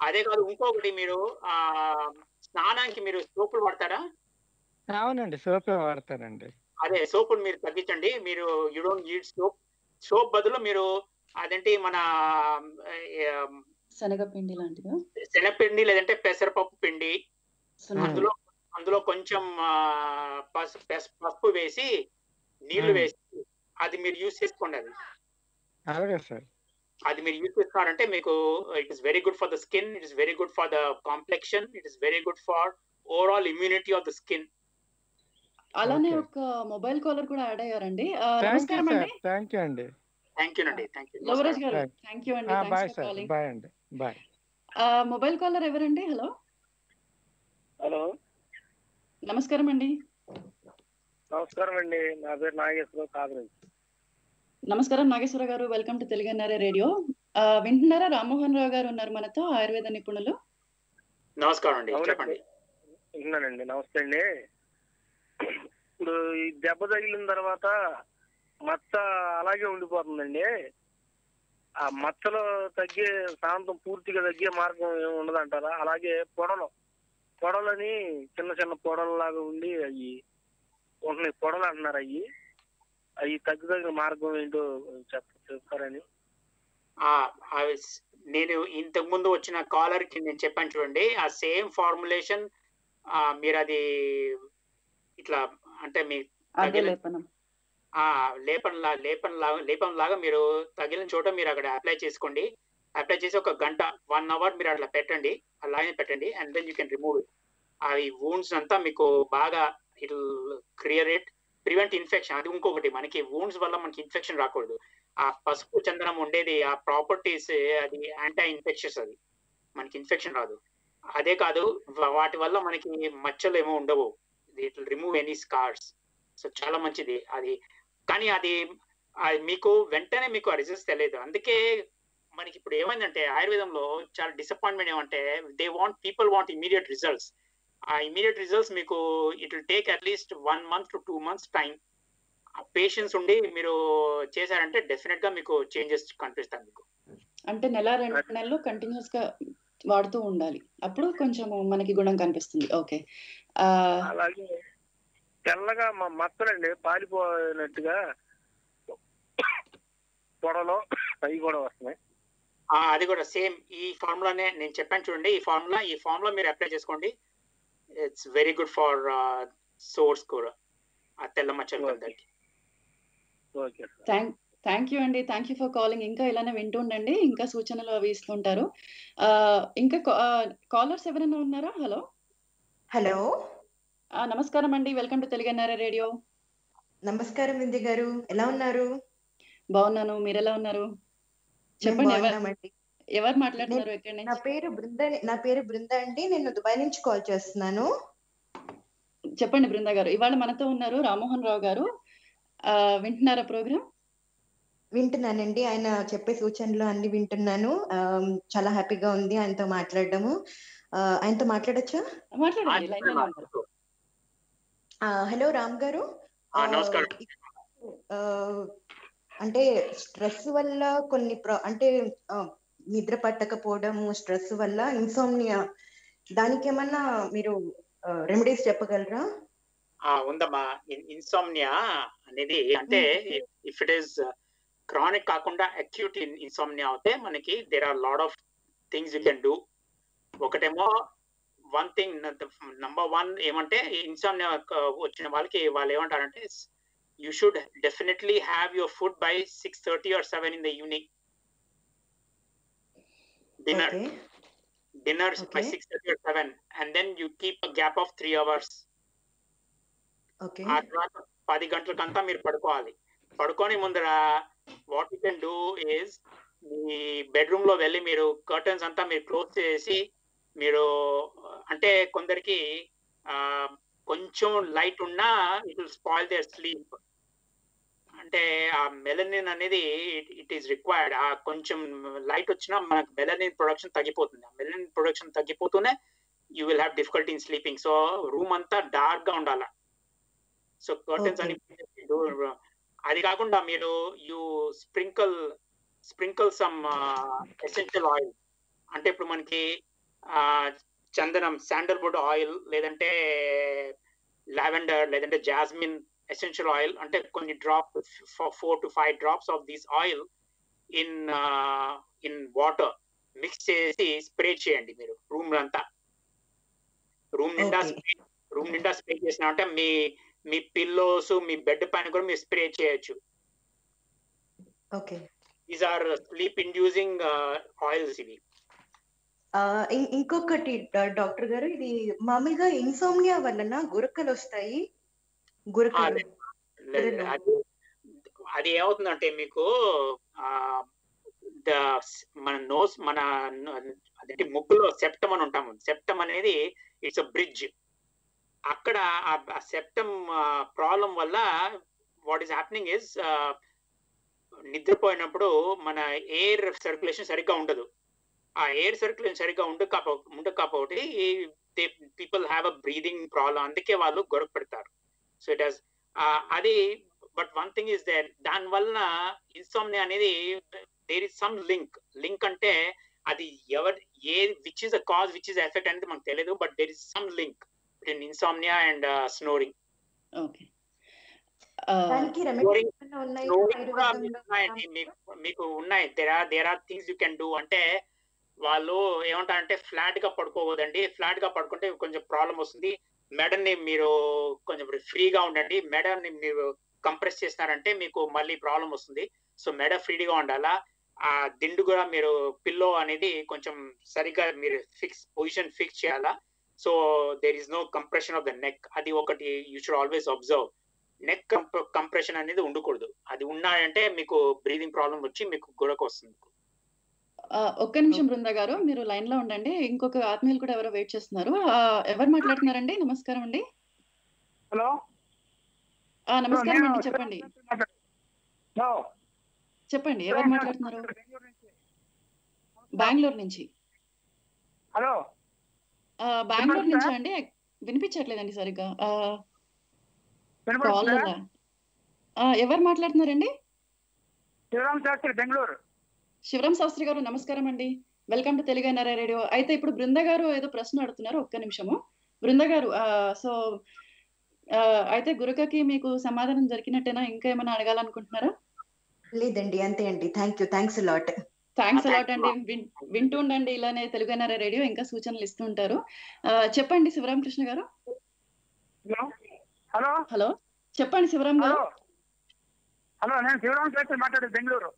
అదే కాదు ఇంకొకటి మీరు ఆ స్నానానికి మీరు సోపులు వాడతారా? అవునండి సోపే వాడతానండి. అదే సోపులు మీరు తగ్గించండి. మీరు you don't need soap soap బదులు మీరు అదేంటి మన శనగపిండి లాంటిదా? శనగపిండి లేదంటే పెసరపప్పు పిండి. అందులో అందులో కొంచెం ఆ, పసు పెస- పసుపు వేసి నీళ్ళు. వేసి అది మీరు యూస్ చేసుకోండి అది. అలాగే సార్. అది మీరు యూస్ చేస్తున్నారంటే మీకు it is very good for the skin it is very good for the complexion it is very good for overall immunity of the skin అలానే. ఒక మొబైల్ కాలర్ కూడా యాడ్ అయ్యారండి. యూ నమస్కారం అండి. థ్యాంక్ యూ అండి. Thank you అండి thank you Lavaraj గారు Right. Thank you అండి. బాయ్ సార్ బాయ్ అండి. బాయ్ మొబైల్ కాలర్ ఎవరండి? హలో హలో నమస్కారం అండి. నమస్కారం అండి. నా పేరు నాగేశ్వరరావు కాదు నమస్కారం నాగేశ్వర గారు. వెల్కమ్ టు తెలుగన్నారే రేడియో ఆ, వింటున్నారా? రామ్మోహన్ రావు గారు ఉన్నారు మనతో. ఆయుర్వేద నిపుణులు. నమస్కారం అండి. చెప్పండి. విన్నానండి నమస్తే అండి. ఇప్పుడు ఈ దెబ్బ తగిలిన తర్వాత మచ్చ అలాగే ఉండిపోతుందండి. ఆ మచ్చలో తగ్గే శాంతం పూర్తిగా తగ్గే మార్గం ఏమి ఉండదంటారా? అలాగే పొడలు. పొడలని చిన్న చిన్న పొడలలాగా ఉండి అవి ఉంటున్నాయి. పొడలు అంటున్నారు అవి అవి తగ్గుదగిన మార్గం ఏంటో చెప్ చెప్తారని. నేను ఇంతకు ముందు వచ్చిన కాలర్కి నేను చెప్పాను చూడండి ఆ సేమ్ ఫార్ములేషన్ మీరు అది ఇట్లా అంటే మీ లేపనం ఆ లేపన్. లా లేపన్ లాగా లేపం లాగా మీరు తగిలిన చోట మీరు అక్కడ అప్లై చేసుకోండి. అప్లై చేసి ఒక గంట వన్ అవర్ మీరు అట్లా పెట్టండి అలాగే పెట్టండి and then you can remove. ఆ ఈ వూండ్స్ అంతా మీకు బాగా it clear it prevent infection అది ఇంకొకటి మనకి వూండ్స్ వల్ల మనకి ఇన్ఫెక్షన్ రాకూడదు. ఆ పసుపు చందనం ఉండేది ఆ ప్రాపర్టీస్ అది యాంటీ ఇన్ఫెక్షన్స్ అది. మనకి ఇన్ఫెక్షన్ రాదు. అదే కాదు వాటి వల్ల మనకి మచ్చలు ఏమో ఉండవు. It remove any scars so చాలా మంచిది అది. కానీ అది అది మీకు వెంటనే మీకు ఆ రిజల్ట్స్ తెలియదు. అందుకే మనకి ఇప్పుడు ఏమైందంటే ఆయుర్వేదంలో చాలా డిసప్పాయింట్మెంట్ ఏమంటే they want people want immediate results ఆ ఇమీడియట్ రిజల్ట్స్ మీకు it will take at least one month to two months time patience ఉండి మీరు చేశారంటే డెఫినెట్గా మీకు చేంజెస్ కనిపిస్తాయి మీకు. అంటే నెల రెండు నెలలు కంటిన్యూస్గా వాడుతూ ఉండాలి. అప్పుడు కొంచెం మనకి గుణం కనిపిస్తుంది. ఓకే. ఆ, అలాగే తెల్లగా మా మచ్చలండి పాలిపోయినట్టుగా పొడలో అవి కూడా వస్తున్నాయి. ఆ, అది కూడా సేమ్ ఈ ఫార్ములానే నేను చెప్పాను చూడండి. ఈ ఫార్ములా ఈ ఫార్ములా మీరు అప్లై చేసుకోండి. It's very good for sores కూడా ఆ తెల్ల మచ్చలు అందరికి okay sir thank thank you అండి. థ్యాంక్ యూ ఫర్ కాలింగ్ ఇంకా ఇలానే వింటూ ఉండండి ఇంకా సూచనలు అవి ఇస్తుంటారు. ఇంకా కాలర్స్ ఎవరైనా ఉన్నారా? హలో హలో నమస్కారం అండి. వెల్కమ్ టు తెలుగన్నారా రేడియో నమస్కారం వింది గారు. ఎలా ఉన్నారు? బాగున్నాను. మీరు ఎలా ఉన్నారు చెప్పండి ఎవరు మాట్లాడుతున్నారు ఎక్కడి నా పేరు బృంద నా పేరు బృంద అండి. నేను దుబాయ్ నుంచి కాల్ చేస్తున్నాను. చెప్పండి బృందా గారు. ఇవాళ మనతో ఉన్నారు రామ్మోహన్ రావు గారు. ఆ, వింటున్నారా ప్రోగ్రామ్ వింటున్నానండి. ఆయన చెప్పే సూచనలు అన్ని వింటున్నాను. చాలా హ్యాపీగా ఉంది ఆయనతో మాట్లాడడము. ఆ, ఆయనతో మాట్లాడొచ్చా? మాట్లాడండి హలో రామ్ గారు. అంటే స్ట్రెస్ వల్ల కొన్ని ప్ర- అంటే నిద్ర పట్టకపోవడము స్ట్రెస్ వల్ల ఇన్సోమ్నియా. దానికి ఏమన్నా మీరు రెమెడీస్ చెప్పగలరా? ఉందమ్మా. ఇన్సోమ్నియా అనేది అంటే ఇఫ్ ఇట్ ఈస్ క్రానిక్ కాకుండా అక్యూట్ ఇన్సోమ్నియా అవుతే మనకి there are lot of things you can do. ఒకటేమో వన్ థింగ్ నంబర్ వన్ ఏమంటే ఇన్సోమ్నియా వచ్చిన వాళ్ళకి వాళ్ళు ఏమంటారంటే you should definitely have your food by six thirty or seven in the evening. Dinner okay dinner by Okay. 6 or 7 and then you keep a gap of three hours okay ఆ తర్వాత పది గంటలకంతా మీరు పడుకోవాలి. పడుకొని ముందర what you can do is మీ బెడ్రూమ్లో వెళ్ళి మీరు కర్టన్స్ అంతా మీరు క్లోజ్ చేసి మీరు అంటే కొందరికి కొంచెం లైట్ ఉన్నా it will spoil their sleep అంటే ఆ మెలనిన్ అనేది ఇట్ ఈస్ రిక్వైర్డ్ ఆ కొంచెం లైట్ వచ్చినా మనకు మెలనిన్ ప్రొడక్షన్ తగ్గిపోతుంది. ఆ melanin production తగ్గిపోతూనే you will have difficulty in sleeping so room అంతా డార్క్గా ఉండాలి. So curtains. అని అది కాకుండా మీరు you sprinkle sprinkle some essential oil అంటే ఇప్పుడు మనకి చందనం శాండల్వుడ్ ఆయిల్ లేదంటే లావెండర్ లేదంటే జాస్మిన్ ఎసెన్షియల్ ఆయిల్ అంటే కొన్ని drop four to five drops of this oil in in water mix చేసి స్ప్రే చేయండి మీరు రూమ్ అంతా రూమ్ నిండా. రూమ్ నిండా స్ప్రే చేసిన అంటే మీ మీ పిల్లోస్ మీ బెడ్ పైన కూడా మీరు స్ప్రే చేయొచ్చు. Okay these are sleep inducing oils ఇవి. ఇంకొకటి డాక్టర్ గారు ఇది మామూలుగా ఇన్సోమ్నియా వలన గురకలు వస్తాయి గురకలు అదే. ఏమవుతుందంటే మీకు మన నోస్ మన అదేంటి ముక్కులో సెప్టమ్ అని ఉంటాము. సెప్టమ్ అనేది ఇట్స్ అ బ్రిడ్జ్. అక్కడ ఆ సెప్టమ్ ప్రాబ్లం వల్ల వాట్ ఈస్ హ్యాపెనింగ్ ఇస్ నిద్రపోయినప్పుడు మన ఎయిర్ సర్క్యులేషన్ సరిగ్గా ఉండదు. ఆ ఎయిర్ సర్క్యులేషన్ సరిగ్గా ఉండకపో ఉండకపోతే people have a breathing problem. అందుకే వాళ్ళు గొడవ పెడతారు. సో ఇట్ హస్ అది but one thing is there దాని వలన ఇన్సోమ్నియా అనేది there is some link link అంటే అది ఎవరి ఏ which is a cause which is effect అనేది మనకు తెలియదు but there is some link between insomnia and snoring okay మీకు ఉన్నాయి. There are there are things you can do అంటే వాళ్ళు ఏమంటారంటే ఫ్లాట్గా పడుకోవద్దండి. ఫ్లాట్గా పడుకుంటే కొంచెం ప్రాబ్లం వస్తుంది. మెడని మీరు కొంచెం ఫ్రీగా ఉండండి. మెడని మీరు కంప్రెస్ చేసినారంటే మీకు మళ్ళీ ప్రాబ్లం వస్తుంది. సో మెడ ఫ్రీగా ఉండాలా? ఆ దిండు కూడా మీరు పిల్లో అనేది కొంచెం సరిగ్గా మీరు ఫిక్స్ పొజిషన్ ఫిక్స్ చేయాలా? So there is no compression of the neck అది ఒకటి you should always observe neck compression అనేది ఉండకూడదు. అది ఉన్నాయంటే మీకు బ్రీదింగ్ ప్రాబ్లం వచ్చి మీకు గొడవకు వస్తుంది. ఒక్క నిమిషం బృంద గారు మీరు లైన్లో ఉండండి. ఇంకొక ఆత్మీయులు కూడా ఎవరో వెయిట్ చేస్తున్నారు. ఎవరు మాట్లాడుతున్నారండి? నమస్కారం అండి. హలో? నమస్కారం అండి. చెప్పండి. చెప్పండి ఎవరు మాట్లాడుతున్నారు? బెంగళూరు నుంచి. హలో? బెంగళూరు? నుంచి అండి? వినిపించట్లేదండి సరిగ్గా. కాల్ ఎవరు మాట్లాడుతున్నారండి? శివరామ్ శాస్త్రి బెంగళూరు. శివరాం శాస్త్రి గారు నమస్కారం అండి. Welcome to Telugu NRI radio అయితే ఇప్పుడు బృంద గారు ఏదో ప్రశ్న అడుగుతున్నారు ఒక్క నిమిషము. బృంద గారు ఆ, సో అయితే గురకకి మీకు సమాధానం దొరికినట్టేనా ఇంకా ఏమైనా అడగాలనుకుంటున్నారా? లేదండి అంతే అండి. Thank you thanks lot thanks a lot అండి. వింటూ ఉండండి ఇలానే తెలుగు ఎన్ఆర్ఐ రేడియో ఇంకా సూచనలు ఇస్తూ ఉంటారు ఆ, చెప్పండి శివరాం కృష్ణ గారు హలో హలో చెప్పండి శివరాం హలో గారు హలో నేను శివరామ్ మాట్లాడేది బెంగళూరు.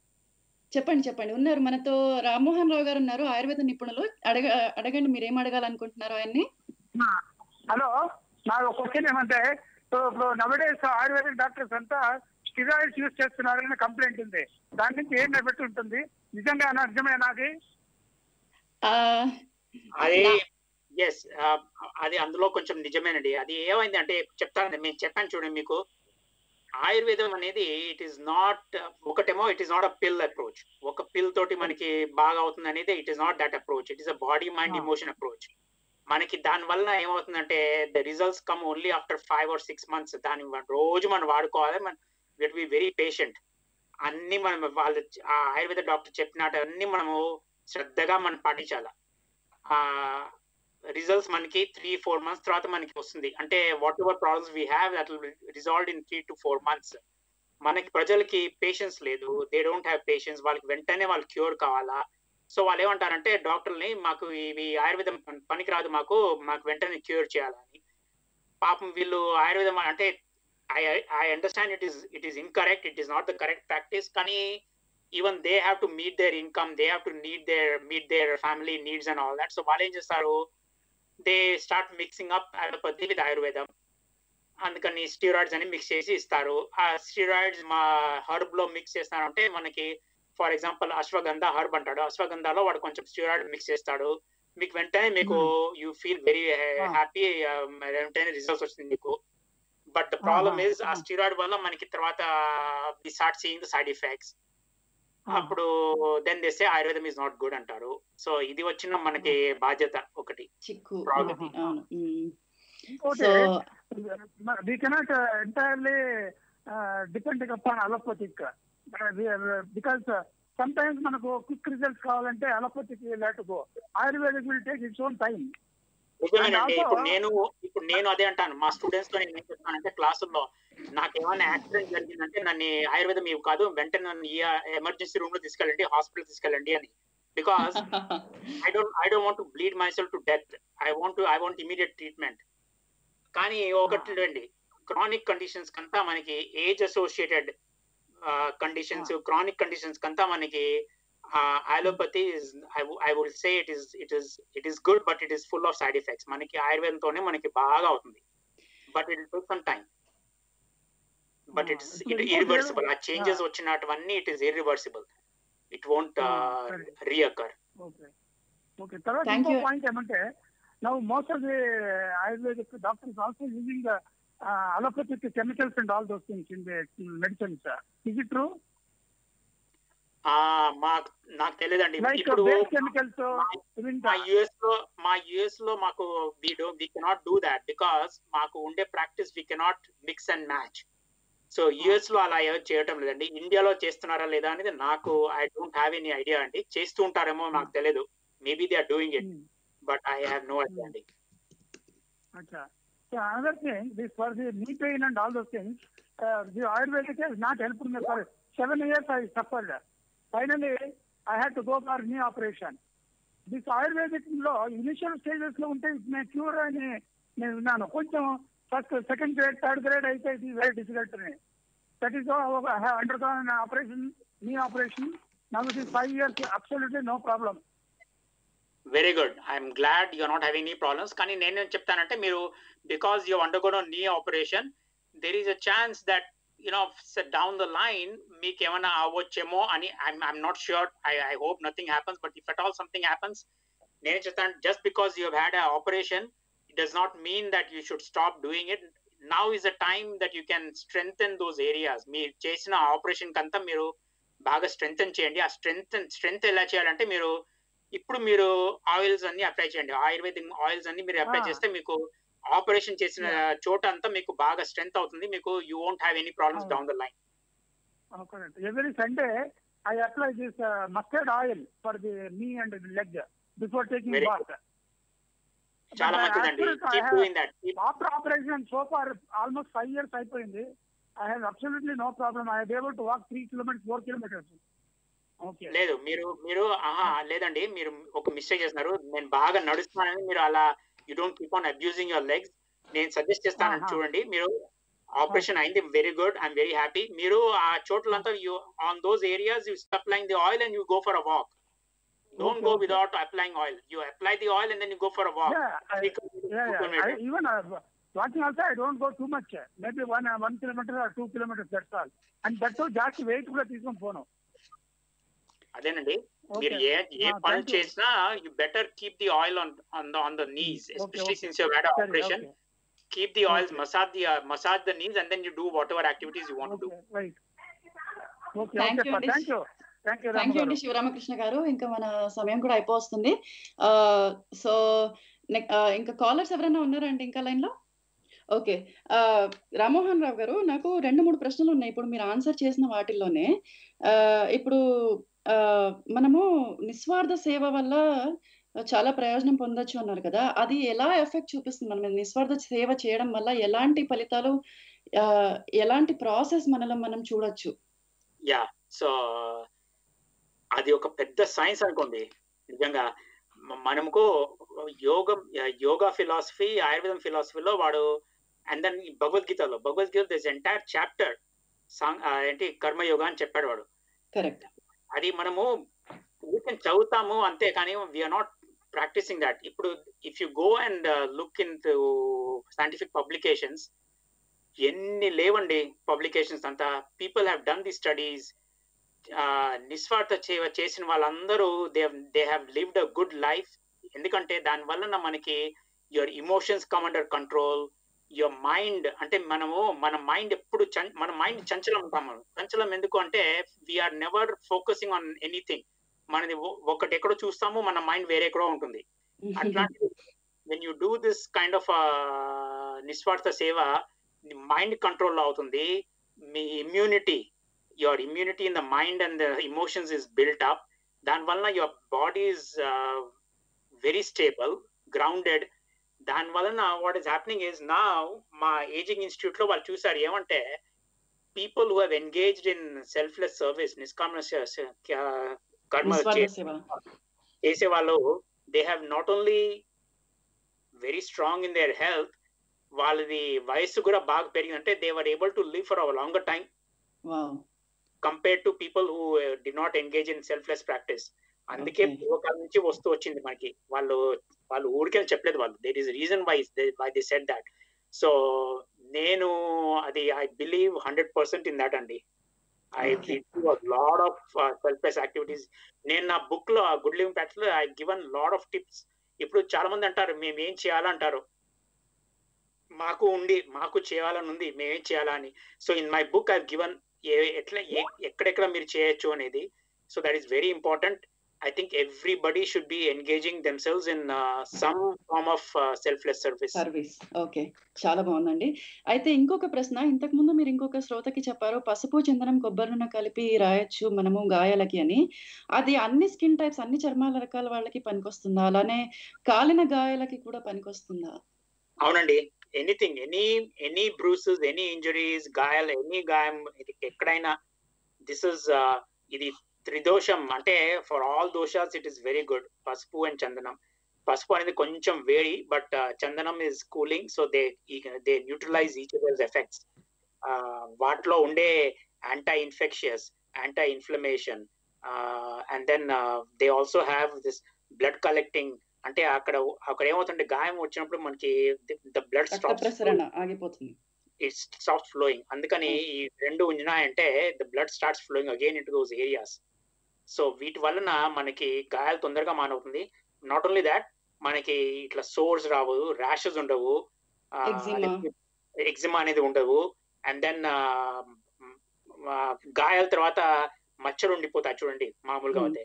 చెప్పండి చెప్పండి. ఉన్నారు. మనతో రామ్మోహన్ రావు గారు ఉన్నారు. ఆయుర్వేద నిపుణులు. అడగ అడగండి మీరు ఏం అడగాలనుకుంటున్నారు ఆయన్ని హలో. నాకు క్వశ్చన్ ఏమంటే సో ఇప్పుడు నవడేస్ ఆయుర్వేదిక్ డాక్టర్స్ అంతా స్టిరాయిడ్స్ యూజ్ చేస్తున్నారని కంప్లైంట్ ఉంది. దాని నుంచి ఏం ఎఫెక్ట్ ఉంటుంది? నిజంగా నిజమేనా అది ఆ, అది ఎస్ అది అందులో కొంచెం నిజమేనండి. అది ఏమైంది అంటే చెప్తాను మేము చెప్పాను చూడండి మీకు. ఆయుర్వేదం అనేది ఇట్ ఈస్ నాట్ ఒకటేమో it is not a pill approach ఒక పిల్ తోటి మనకి బాగా అవుతుంది అనేది it is not that approach it is a body mind. Emotion approach మనకి దాని వల్ల ఏమవుతుందంటే the results come only after five or six months దాని రోజు మనం వాడుకోవాలి. మన విట్ బి వెరీ పేషెంట్ అన్ని మనం వాళ్ళు ఆ ఆయుర్వేద డాక్టర్ చెప్పినట్టు అన్ని మనము శ్రద్ధగా మనం పాటించాలి. రిజల్ట్స్ మనకి త్రీ ఫోర్ మంత్స్ తర్వాత మనకి వస్తుంది. అంటే whatever problems we have that resolve in three to four months మనకి ప్రజలకి పేషెన్స్ లేదు. దే డోంట్ హ్యావ్ పేషెన్స్ వాళ్ళకి వెంటనే వాళ్ళు క్యూర్ కావాలా? సో వాళ్ళు ఏమంటారంటే డాక్టర్ని మాకు ఇవి ఆయుర్వేదం పనికిరాదు మాకు మాకు వెంటనే క్యూర్ చేయాలని పాపం వీళ్ళు ఆయుర్వేదం అంటే I I understand it is it is incorrect it is not the correct practice కానీ even they have to meet their income they have to need their meet their family needs and all that so వాళ్ళు ఏం చేస్తారు? They start mixing up allopathy with ఆయుర్వేదం అందుకని steroids అని mix చేసి ఇస్తారు. ఆ స్టీరాయిడ్స్ మా హర్బ్లో మిక్స్ చేస్తారంటే మనకి ఫర్ ఎగ్జాంపుల్ అశ్వగంధ హర్బ్ అంటాడు. అశ్వగంధలో వాడు కొంచెం స్టీరాయిడ్ మిక్స్ చేస్తాడు. మీకు వెంటనే మీకు యూ ఫీల్ వెరీ హ్యాపీ వెంటనే రిజల్ట్స్ వస్తుంది మీకు. బట్ ద ప్రాబ్లమ్ ఇస్ ఆ స్టీరాయిడ్ వల్ల మనకి తర్వాత we start seeing side effects అప్పుడు దెన్ దేసే ఆయుర్వేదం ఇస్ నాట్ గుడ్ అంటారు. సో ఇది వచ్చిన మనకి బాధ్యత ఒకటి. చిక్కు Problem. ఒకటి అవును. మ్మ్. ఇంకోటి so we cannot entirely depend upon allopathic. Uh, we are- because uh, sometimes మనకు క్విక్ రిజల్ట్స్ కావాలంటే allopathic let go ayurvedic will take its own time నిజమేనండి ఇప్పుడు నేను ఇప్పుడు నేను అదే అంటాను. మా స్టూడెంట్స్తో నేను ఏం చెప్తానంటే క్లాసుల్లో నాకు ఏమైనా యాక్సిడెంట్ జరిగిందంటే నన్ను ఆయుర్వేదం ఇవి కాదు వెంటనే నన్ను ఈ ఎమర్జెన్సీ రూమ్లో తీసుకెళ్ళండి హాస్పిటల్ తీసుకెళ్ళండి అని. Because I don't I don't want bleed myself to death. I want I want immediate treatment. కానీ ఒకటి అండి క్రానిక్ కండిషన్స్ కంతా మనకి age associated conditions chronic conditions కంతా మనకి allopathy I would say it is it is it is good but it is full of side effects మనకి ఆయుర్వేదంతోనే మనకి బాగా అవుతుంది. But it take some time but it's it irreversible ఆ changes. వచ్చినటువన్నీ it is irreversible it won't. Reoccur okay. తర్వాత Thank ఇంకో you. Point ఏమంటే now most of the ayurvedic doctors also using allopathic chemicals and all those things in the medicines is it true మాకు నాకు తెలియదండి. ఇప్పుడు మా యుఎస్లో మా యుఎస్లో మాకు we do we cannot do that because మాకు ఉండే practice we cannot mix and match so యుఎస్లో అలా ఎవరు చేయటం లేదండి. ఇండియాలో చేస్తున్నారా లేదా అనేది నాకు I don't have any idea అండి. చేస్తూ ఉంటారేమో నాకు తెలియదు maybe they are doing it but I have no idea అండి. So another thing, this for the knee pain and all those things, uh, the Ayurvedic has not helped me for seven years I suffered. Finally I had to go for knee operation this ఆయుర్వేదిక్లో initial స్టేజెస్లో ఉంటే it may cure అని నేను విన్నాను కొంచెం first second grade third grade అయితే it is very difficult అని that is under operation knee operation now it is five years absolutely no problem very good I'm glad you're not having knee problems కానీ నేనేం చెప్తానంటే మీరు because you undergone knee operation there is a chance that you know down the line మీకు ఏమైనా అవ్వచ్చేమో అని I'm I'm not sure I I hope nothing happens but if at all something happens నేను చెప్తాను just because you had a operation it does not mean that you should stop doing it now is a time that you can strengthen those areas మీరు చేసిన operation కంతా మీరు బాగా strengthen చేయండి. ఆ strength strength ఎలా చేయాలంటే మీరు ఇప్పుడు మీరు ఆయిల్స్ అన్ని అప్లై చేయండి. ఆయుర్వేదిక్ ఆయిల్స్ అన్ని మీరు అప్లై. చేస్తే మీకు ఆపరేషన్ చేసిన చోట అంతా మీకు బాగా స్ట్రెంగ్త్ అవుతుంది. మీకు you won't have any problems down the line. Every Sunday I apply this mustard oil for the knee and leg before taking bath చాలా మంచిదండి. Keep doing that after operation so far almost 5 years అయిపోయింది. I have absolutely no problem I have able to walk 3 kilometres 4 kilometres okay లేదు మీరు మీరు ఆహా లేదండి. మీరు ఒక మిస్టేక్ చేస్తున్నారు. నేను బాగా నడుస్తున్నానని మీరు అలా you don't keep on abusing your legs నేను సజెస్ట్ చేస్తాను. చూడండి మీరు ఆపరేషన్ అయింది very good I'm very happy మీరు ఆ చోట్లంతా you on those areas you applying the oil and you go for a walk go okay. Without applying oil you apply the oil and then you go for a walk Yeah, I, yeah, yeah. I, even uh, walking also, I don't go too much. Maybe one uh, one kilometer or two kilometers. That's all. And that's all. జాస్తి weight కూడా తీసుకొని పోను అదేనండి. మీరు ఏ ఏ పని చేసినా you better keep the oil on on the knees especially since your had operation keep the oil massage the massage the knees and then you do whatever activities you want to do thank you అండి శివరామకృష్ణ గారు ఇంకా మన సమయం కూడా అయిపోతుంది so ఇంకా callers ఎవరైనా ఉన్నారండి ఇంకా లైన్లో ఓకే రామోహన్ రావు గారు నాకు రెండు మూడు ప్రశ్నలు ఉన్నాయి ఇప్పుడు మీరు ఆన్సర్ చేసిన వాటిల్లోనే ఇప్పుడు ఆ, మనము నిస్వార్థ సేవ వల్ల చాలా ప్రయోజనం పొందొచ్చు అన్నారు కదా. అది ఎలా ఎఫెక్ట్ చూపిస్తుంది? మనం నిస్వార్థ సేవ చేయడం వల్ల ఎలాంటి ఫలితాలు ఎలాంటి ప్రాసెస్ మనలో మనం చూడొచ్చు? యా సో అది ఒక పెద్ద సైన్స్ అనుకోండి. నిజంగా మనముకు యోగం యోగా ఫిలాసఫీ ఆయుర్వేదం ఫిలాసఫీలో వాడు అండ్ దెన్ భగవద్గీతలో Bhagavad Gita this entire chapter song ఏంటి కర్మయోగా అని చెప్పాడు వాడు. కరెక్ట్. అది మనము చదువుతాము అంతే కానీ వీఆర్ నాట్ ప్రాక్టీసింగ్ దాట్ ఇప్పుడు if you go and look into scientific publications ఎన్ని లేవండి పబ్లికేషన్స్ అంతా. People have done the studies నిస్వార్థ చేసిన వాళ్ళందరూ they they have lived a good life ఎందుకంటే దాని వలన మనకి your emotions come under control your mind అంటే మనము మన మైండ్ ఎప్పుడు మన మైండ్ చంచలం ఉంటాము చంచలం ఎందుకు అంటే we're never focusing on anything మనది ఒకటి ఎక్కడో చూస్తాము మన మైండ్ వేరే ఎక్కడో ఉంటుంది. అట్లాంటి when you do this kind of నిస్వార్థ సేవ మైండ్ కంట్రోల్ అవుతుంది. మీ immunity your immunity in the mind and the emotions is built up దానివల్ల your body is very stable grounded దాని వలన వాట్ ఈస్ హ్యాపెనింగ్ ఇస్ నా మా ఏజింగ్ ఇన్స్టిట్యూట్లో వాళ్ళు చూసారు ఏమంటే people who have engaged in selfless service నిష్కామ స- స- క్యా- కర్మ చేసే వాళ్ళు they have not only very strong in their health వాళ్ళది వయసు కూడా బాగా పెరిగింది అంటే they were able to live for our longer time compare to people who do not engage in selfless practice అందుకే. పూర్వకాలం నుంచి వస్తూ వచ్చింది మనకి వాళ్ళు వాళ్ళు ఊరికే చెప్పలేదు వాళ్ళు. There is reason why why the set that so నేను అది I believe hundred percent in that అండి. I. Lot of selfless activities నేను నా బుక్లో good living ప్యాక్స్లో I given lot of tips ఇప్పుడు చాలా మంది అంటారు మేము ఏం చేయాలంటారు? మాకు ఉండి మాకు చేయాలని ఉంది మేమేం చేయాలా అని. So in my book I given ఎట్లా ఎక్కడెక్కడ మీరు చేయొచ్చు అనేది. So that is very important I think everybody should be engaging themselves in some form of selfless service service okay చాలా బాగుందండి. అయితే ఇంకొక ప్రశ్న ఇంతకు ముందు మీరు ఇంకొక శ్రోతకి చెప్పారు పసుపు చందనం కొబ్బరి నూనె కలిపి రాయొచ్చు మనము గాయాలకి అని. అది అన్ని స్కిన్ టైప్స్ అన్ని చర్మాల రకాల వాళ్ళకి పనికొస్తుందా? అలానే కాలిన గాయాలకి కూడా పనికొస్తుందా? అవునండి. Anything any any bruises any injuries గాయాలు ఎనీ గాయం ఎక్కడైనా దిస్ ఇస్ ఇది త్రిదోషం అంటే for all doshas it is very good పసుపు అండ్ చందనం. పసుపు అనేది కొంచెం వేడి బట్ చందనం is cooling so they they neutralize each others effects వాటిలో ఉండే anti infectious anti inflammation and then they also have this blood collecting అంటే అక్కడ అక్కడ ఏమవుతుంటే గాయం వచ్చినప్పుడు మనకి ద బ్లడ్ ప్రసరణ ఆగిపోతుంది. ఇట్స్ స్టాప్ ఫ్లోయింగ్ అందుకని ఈ రెండు ఉన్నాయంటే the blood starts flowing again in to those areas so వీటి వలన మనకి గాయాలు తొందరగా మానవుతుంది. నాట్ ఓన్లీ దాట్ మనకి ఇట్లా సోర్స్ రావు ర్యాషెస్ ఉండవు. ఎగ్జిమా అనేది ఉండవు. అండ్ దెన్ గాయాల తర్వాత మచ్చలు ఉండిపోతాయి చూడండి మామూలుగా. అయితే.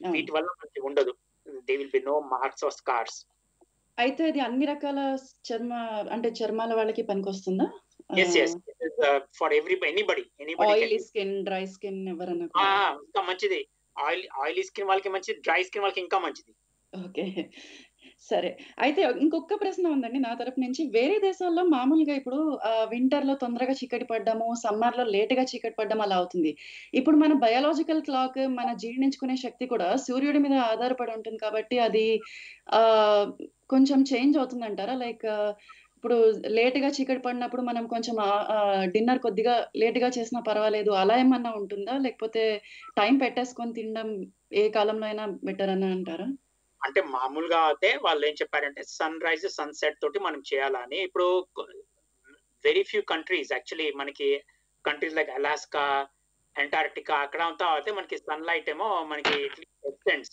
వీటి వల్ల మనకి ఉండదు. They will be no marks of scars అయితే అది అన్ని రకాల చర్మ అంటే చర్మాల వాళ్ళకి పనికొస్తుందా? Yes yes for every anybody anybody oily skin dry skin ఎవరన్నా ఇంకా మంచిది. ఆయిల్ ఆయిలీ స్కిన్ వాళ్ళకి మంచిది డ్రై స్కిన్ వాళ్ళకి ఇంకా మంచిది. ఓకే. సరే. అయితే ఇంకొక ప్రశ్న ఉందండి నా తరపు నుంచి. వేరే దేశాల్లో మామూలుగా ఇప్పుడు వింటర్లో తొందరగా చీకటి పడ్డము సమ్మర్లో లేట్గా చీకటి పడ్డం అలా అవుతుంది. ఇప్పుడు మన బయాలజికల్ క్లాక్ మన జీర్ణించుకునే శక్తి కూడా సూర్యుడి మీద ఆధారపడి ఉంటుంది కాబట్టి అది ఆ కొంచెం చేంజ్ అవుతుంది అంటారా లైక్ ఇప్పుడు లేట్గా చీకటి పడినప్పుడు మనం కొంచెం డిన్నర్ కొద్దిగా లేట్గా చేసినా పర్వాలేదు. అలా ఏమన్నా ఉంటుందా? లేకపోతే టైం పెట్టేసుకొని తినడం ఏ కాలంలో అయినా బెటర్ అని అంటారా? అంటే మామూలుగా అయితే వాళ్ళు ఏం చెప్పారంటే సన్ రైజ్ సన్ సెట్ తోటి మనం చేయాలని ఇప్పుడు వెరీ ఫ్యూ కంట్రీస్ యాక్చువల్లీ మనకి కంట్రీస్ లైక్ అలాస్కా అంటార్టికా అక్కడ అంతా అయితే మనకి సన్ లైట్ ఏమో మనకి ఎక్స్టెండ్స్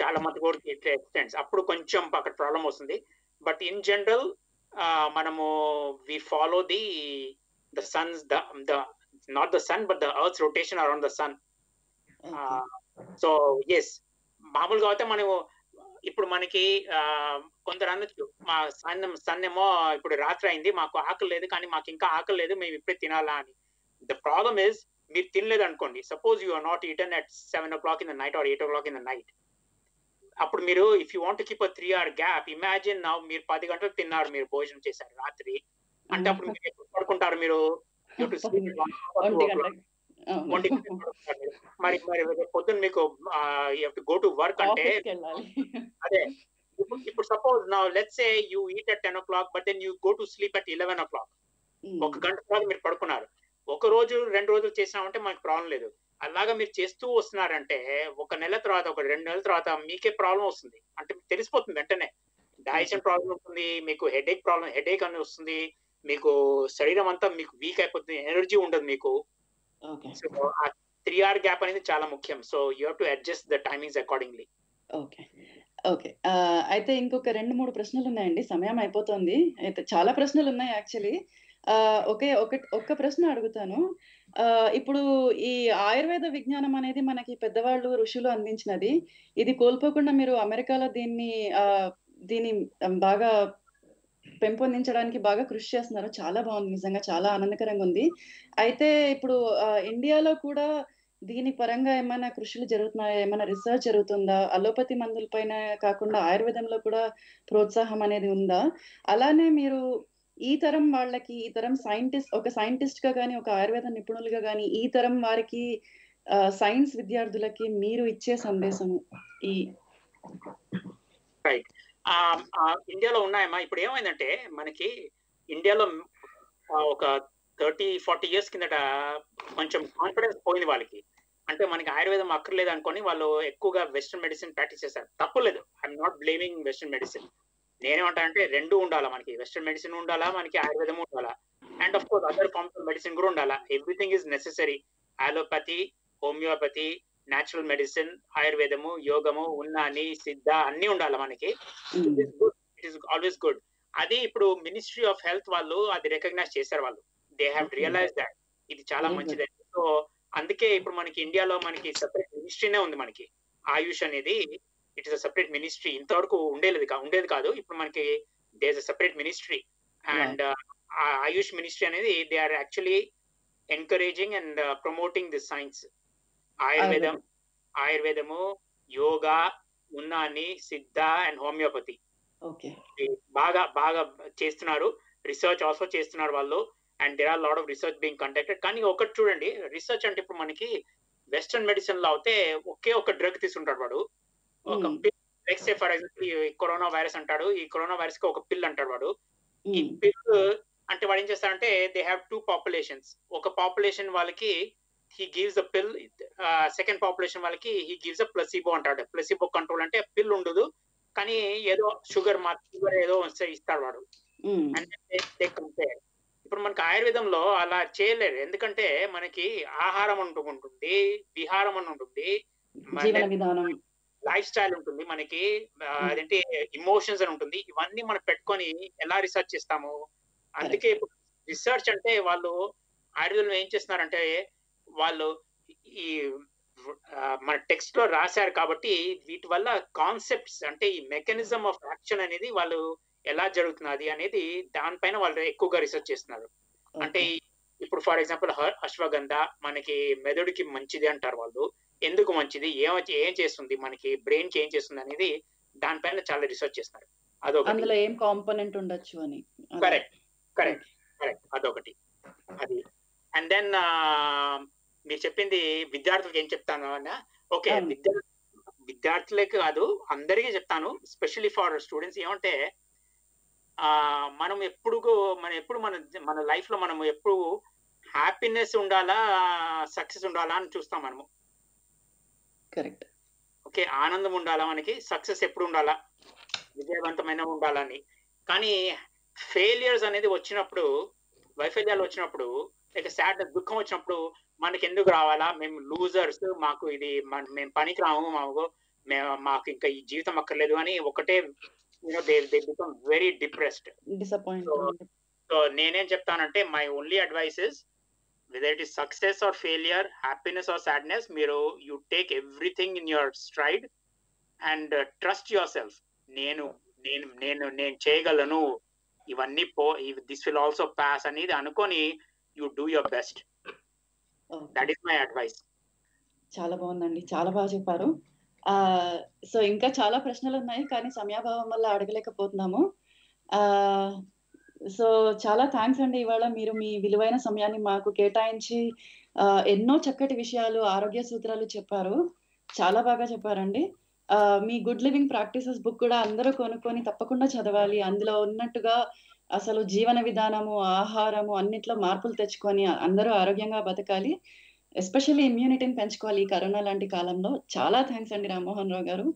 చాలా మంది కూడా ఎక్స్టెండ్స్ అప్పుడు కొంచెం అక్కడ ప్రాబ్లం వస్తుంది. బట్ ఇన్ జనరల్ మనము we follow the the suns the the not the sun but the earth rotation around the sun so yes మామూలుగా అయితే మనము ఇప్పుడు మనకి కొందరు అనొచ్చు మా సన్ సన్ ఏమో ఇప్పుడు రాత్రి అయింది మాకు ఆకలి లేదు కానీ మాకు ఇంకా ఆకలి లేదు మేము ఇప్పుడే తినాలా అని. ద ప్రాబ్లమ్ ఇస్ మీరు తినలేదు అనుకోండి suppose you are not eaten at seven o'clock in the night or eight o'clock in the night అప్పుడు మీరు if you want keep a three hour gap imagine నా మీరు పది గంటలకు తిన్నారు మీరు భోజనం చేశారు రాత్రి. అంటే అప్పుడు మీరు ఎప్పుడు పడుకుంటారు మీరు? మీరు. మరి పొద్దున్న మీకు గో టు వర్క్ అంటే అదే. ఇప్పుడు సపోజ్ నా let's say you eat at ten o'clock but then you go to sleep at eleven o'clock ఒక గంట తర్వాత మీరు పడుకున్నారు. ఒక రోజు రెండు రోజులు చేసినామంటే మనకి ప్రాబ్లం లేదు. అలాగా మీరు చేస్తూ వస్తున్నారంటే ఒక నెల తర్వాత ఒక రెండు నెలల తర్వాత మీకే ప్రాబ్లం వస్తుంది. అంటే తెలిసిపోతుంది వెంటనే. డైజెషన్ ప్రాబ్లం ఉంటుంది మీకు హెడేక్ ప్రాబ్లం హెడేక్ అని వస్తుంది మీకు శరీరం అంతా మీకు వీక్ అయిపోతుంది ఎనర్జీ ఉండదు మీకు. సో ఆ త్రీ అవర్ గ్యాప్ అనేది చాలా ముఖ్యం. So you have to adjust the timings accordingly okay okay అయితే ఇంకొక రెండు మూడు ప్రశ్నలు ఉన్నాయండి. సమయం అయిపోతుంది. అయితే చాలా ప్రశ్నలు ఉన్నాయి యాక్చువల్లీ ఒకే ఒక ఒక్క ప్రశ్న అడుగుతాను. ఆ, ఇప్పుడు ఈ ఆయుర్వేద విజ్ఞానం అనేది మనకి పెద్దవాళ్ళు ఋషులు అందించినది. ఇది కోల్పోకుండా మీరు అమెరికాలో దీన్ని ఆ, దీన్ని బాగా పెంపొందించడానికి బాగా కృషి చేస్తున్నారు చాలా బాగుంది. నిజంగా చాలా ఆనందకరంగా ఉంది. అయితే ఇప్పుడు ఆ, ఇండియాలో కూడా దీని పరంగా ఏమైనా కృషులు జరుగుతున్నాయా? ఏమైనా రీసెర్చ్ జరుగుతుందా? అలోపతి మందుల పైన కాకుండా ఆయుర్వేదంలో కూడా ప్రోత్సాహం అనేది ఉందా? అలానే మీరు ఈ తరం వాళ్ళకి ఈ తరం సైంటిస్ట్ ఒక సైంటిస్ట్గా కానీ ఒక ఆయుర్వేద నిపుణులుగా కానీ ఈ తరం వారికి సైన్స్ విద్యార్థులకి మీరు ఇచ్చే సందేశం ఈ రైట్ ఇండియాలో ఉన్నాయమ్మా. ఇప్పుడు ఏమైందంటే మనకి ఇండియాలో ఆ, ఒక థర్టీ ఫార్టీ ఇయర్స్ కిందట కొంచెం కాన్ఫిడెన్స్ పోయింది వాళ్ళకి. అంటే మనకి ఆయుర్వేదం అక్కర్లేదు అనుకొని వాళ్ళు ఎక్కువగా వెస్ట్రన్ మెడిసిన్ ప్రాక్టీస్ చేశారు. తప్పులేదు. I'm not blaming western medicine నేనేమంటానంటే రెండు ఉండాలా మనకి? వెస్ట్రన్ మెడిసిన్ ఉండాలా మనకి? ఆయుర్వేదం ఉండాలా? And of course other forms of medicine కూడా ఉండాలా? Everything is necessary allopathy homeopathy natural medicine ఆయుర్వేదము యోగము ఉన్నాని సిద్ధ అన్ని ఉండాలి మనకి? ఇట్ ఈస్ ఆల్వేస్ గుడ్ అది ఇప్పుడు మినిస్ట్రీ ఆఫ్ హెల్త్ వాళ్ళు అది రికగ్నైజ్ చేశారు వాళ్ళు. దే హ్యావ్ రియలైజ్ దాట్ ఇది చాలా good. మంచిది. సో అందుకే ఇప్పుడు మనకి ఇండియాలో మనకి సపరేట్ మినిస్ట్రీనే ఉంది మనకి. ఆయుష్ అనేది it is a separate ministry ఇంతవరకు ఉండేది ఉండేది కాదు. ఇప్పుడు మనకి they is a separate ministry and AYUSH ministry అనేది they are actually encouraging and promoting this science ఆయుర్వేదం ఆయుర్వేదము యోగా ఉన్నాని సిద్ధ అండ్ హోమియోపతి బాగా బాగా చేస్తున్నారు. రీసెర్చ్ ఆల్సో చేస్తున్నారు వాళ్ళు. And there are lot of research being conducted కానీ ఒకటి చూడండి. రీసెర్చ్ అంటే ఇప్పుడు మనకి వెస్టర్న్ మెడిసిన్లో అయితే ఒకే ఒక డ్రగ్ తీసుకుంటాడు వాడు. ఒక లెక్స్ ఫర్ ఎగ్జాంపుల్ ఈ కరోనా వైరస్ అంటాడు. ఈ కరోనా వైరస్కి ఒక పిల్ అంటాడు వాడు. ఈ పిల్ అంటే వాడు ఏం చేస్తాడంటే దే హ్యావ్ టూ పాపులేషన్స్ ఒక పాపులేషన్ వాళ్ళకి he gives a pill second population వాళ్ళకి హీ గివ్స్ అ ప్లసిబో అంటాడు. ప్లసిబో కంట్రోల్ అంటే పిల్ ఉండదు కానీ ఏదో షుగర్ మా షుగర్ ఏదో ఇస్తాడు వాడు. ఇప్పుడు మనకి ఆయుర్వేదంలో అలా చేయలేరు ఎందుకంటే మనకి ఆహారం ఉంటుంది విహారం అని ఉంటుంది. లైఫ్ స్టైల్ ఉంటుంది. మనకి అదేంటి ఇమోషన్స్ అని ఉంటుంది. ఇవన్నీ మనం పెట్టుకొని ఎలా రీసెర్చ్ చేస్తాము? అందుకే రీసెర్చ్ అంటే వాళ్ళు ఆయుర్వేదంలో ఏం చేస్తున్నారంటే వాళ్ళు ఈ మన టెక్స్ట్లో రాశారు కాబట్టి వీటి వల్ల కాన్సెప్ట్స్ అంటే ఈ మెకానిజం ఆఫ్ యాక్షన్ అనేది వాళ్ళు ఎలా జరుగుతున్నది అనేది దానిపైన వాళ్ళు ఎక్కువగా రీసెర్చ్ చేస్తున్నారు. అంటే ఇప్పుడు ఫర్ ఎగ్జాంపుల్ అశ్వగంధ మనకి మెదడుకి మంచిది అంటారు వాళ్ళు. ఎందుకు మంచిది? ఏం ఏం చేస్తుంది? మనకి బ్రెయిన్కి ఏం చేస్తుంది అనేది దానిపైన చాలా రీసెర్చ్ చేస్తున్నారు అదొకటి. అందులో ఏం కాంపోనెంట్ ఉండొచ్చు అని. కరెక్ట్. కరెక్ట్. కరెక్ట్. అదొకటి. అది. అండ్ దెన్ మీరు చెప్పింది విద్యార్థులకు ఏం చెప్తాను అన్న? ఓకే విద్యార్థులకి కాదు అందరికీ చెప్తాను. స్పెషల్లీ ఫర్ స్టూడెంట్స్ ఏమంటే ఆ మనం ఎప్పుడు మనం ఎప్పుడు మన మన లైఫ్లో మనం ఎప్పుడు హ్యాపీనెస్ ఉండాలా సక్సెస్ ఉండాలా అని చూస్తాం మనము. కరెక్ట్. ఓకే ఆనందం ఉండాలా మనకి? సక్సెస్ ఎప్పుడు ఉండాలా? విజయవంతమైన ఉండాలని. కానీ ఫెయిలియర్స్ అనేది వచ్చినప్పుడు వైఫల్యాలు వచ్చినప్పుడు లేక సాడ్ దుఃఖం వచ్చినప్పుడు మనకి ఎందుకు రావాలా? మేము లూజర్స్ మాకు ఇది మేము పనికి రాము మాకు మేము మాకు ఇంకా ఈ జీవితం అక్కర్లేదు అని ఒకటే you know they they become very depressed so నేనేం చెప్తానంటే my only advice is whether it is success or failure happiness or sadness మీరు you take everything in your stride and trust yourself నేను నేను నేను నేను చేయగలను. ఇవన్నీ పో దిస్ విల్ ఆల్సో పాస్ అనేది అనుకొని you do your best that is my advice చాలా బాగుందండి. చాలా బాగా చెప్పారు. సో ఇంకా చాలా ప్రశ్నలు ఉన్నాయి కానీ సమయాభావం వల్ల అడగలేకపోతున్నాము. సో చాలా థ్యాంక్స్ అండి. ఇవాళ మీరు మీ విలువైన సమయాన్ని మాకు కేటాయించి ఎన్నో చక్కటి విషయాలు ఆరోగ్య సూత్రాలు చెప్పారు. చాలా బాగా చెప్పారండి. మీ గుడ్ లివింగ్ ప్రాక్టీసెస్ బుక్ కూడా అందరూ కొనుక్కొని తప్పకుండా చదవాలి. అందులో ఉన్నట్టుగా అసలు జీవన విధానము ఆహారము అన్నిట్లో మార్పులు తెచ్చుకొని అందరూ ఆరోగ్యంగా బతకాలి. ఎస్పెషల్లీ ఇమ్యూనిటీని పెంచుకోవాలి ఈ కరోనా లాంటి కాలంలో. చాలా థ్యాంక్స్ అండి రామ్మోహన్ రావు గారు.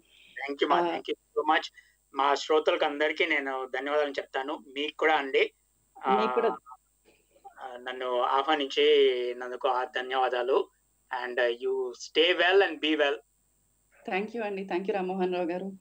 మా శ్రోతలకు అందరికీ నేను ధన్యవాదాలు చెప్తాను. మీకు కూడా అండి. నన్ను ఆహ్వానించి నందుకు ఆ ధన్యవాదాలు. And you stay well and be well thank you అండి. థ్యాంక్ యూ రామ్మోహన్ రావు గారు.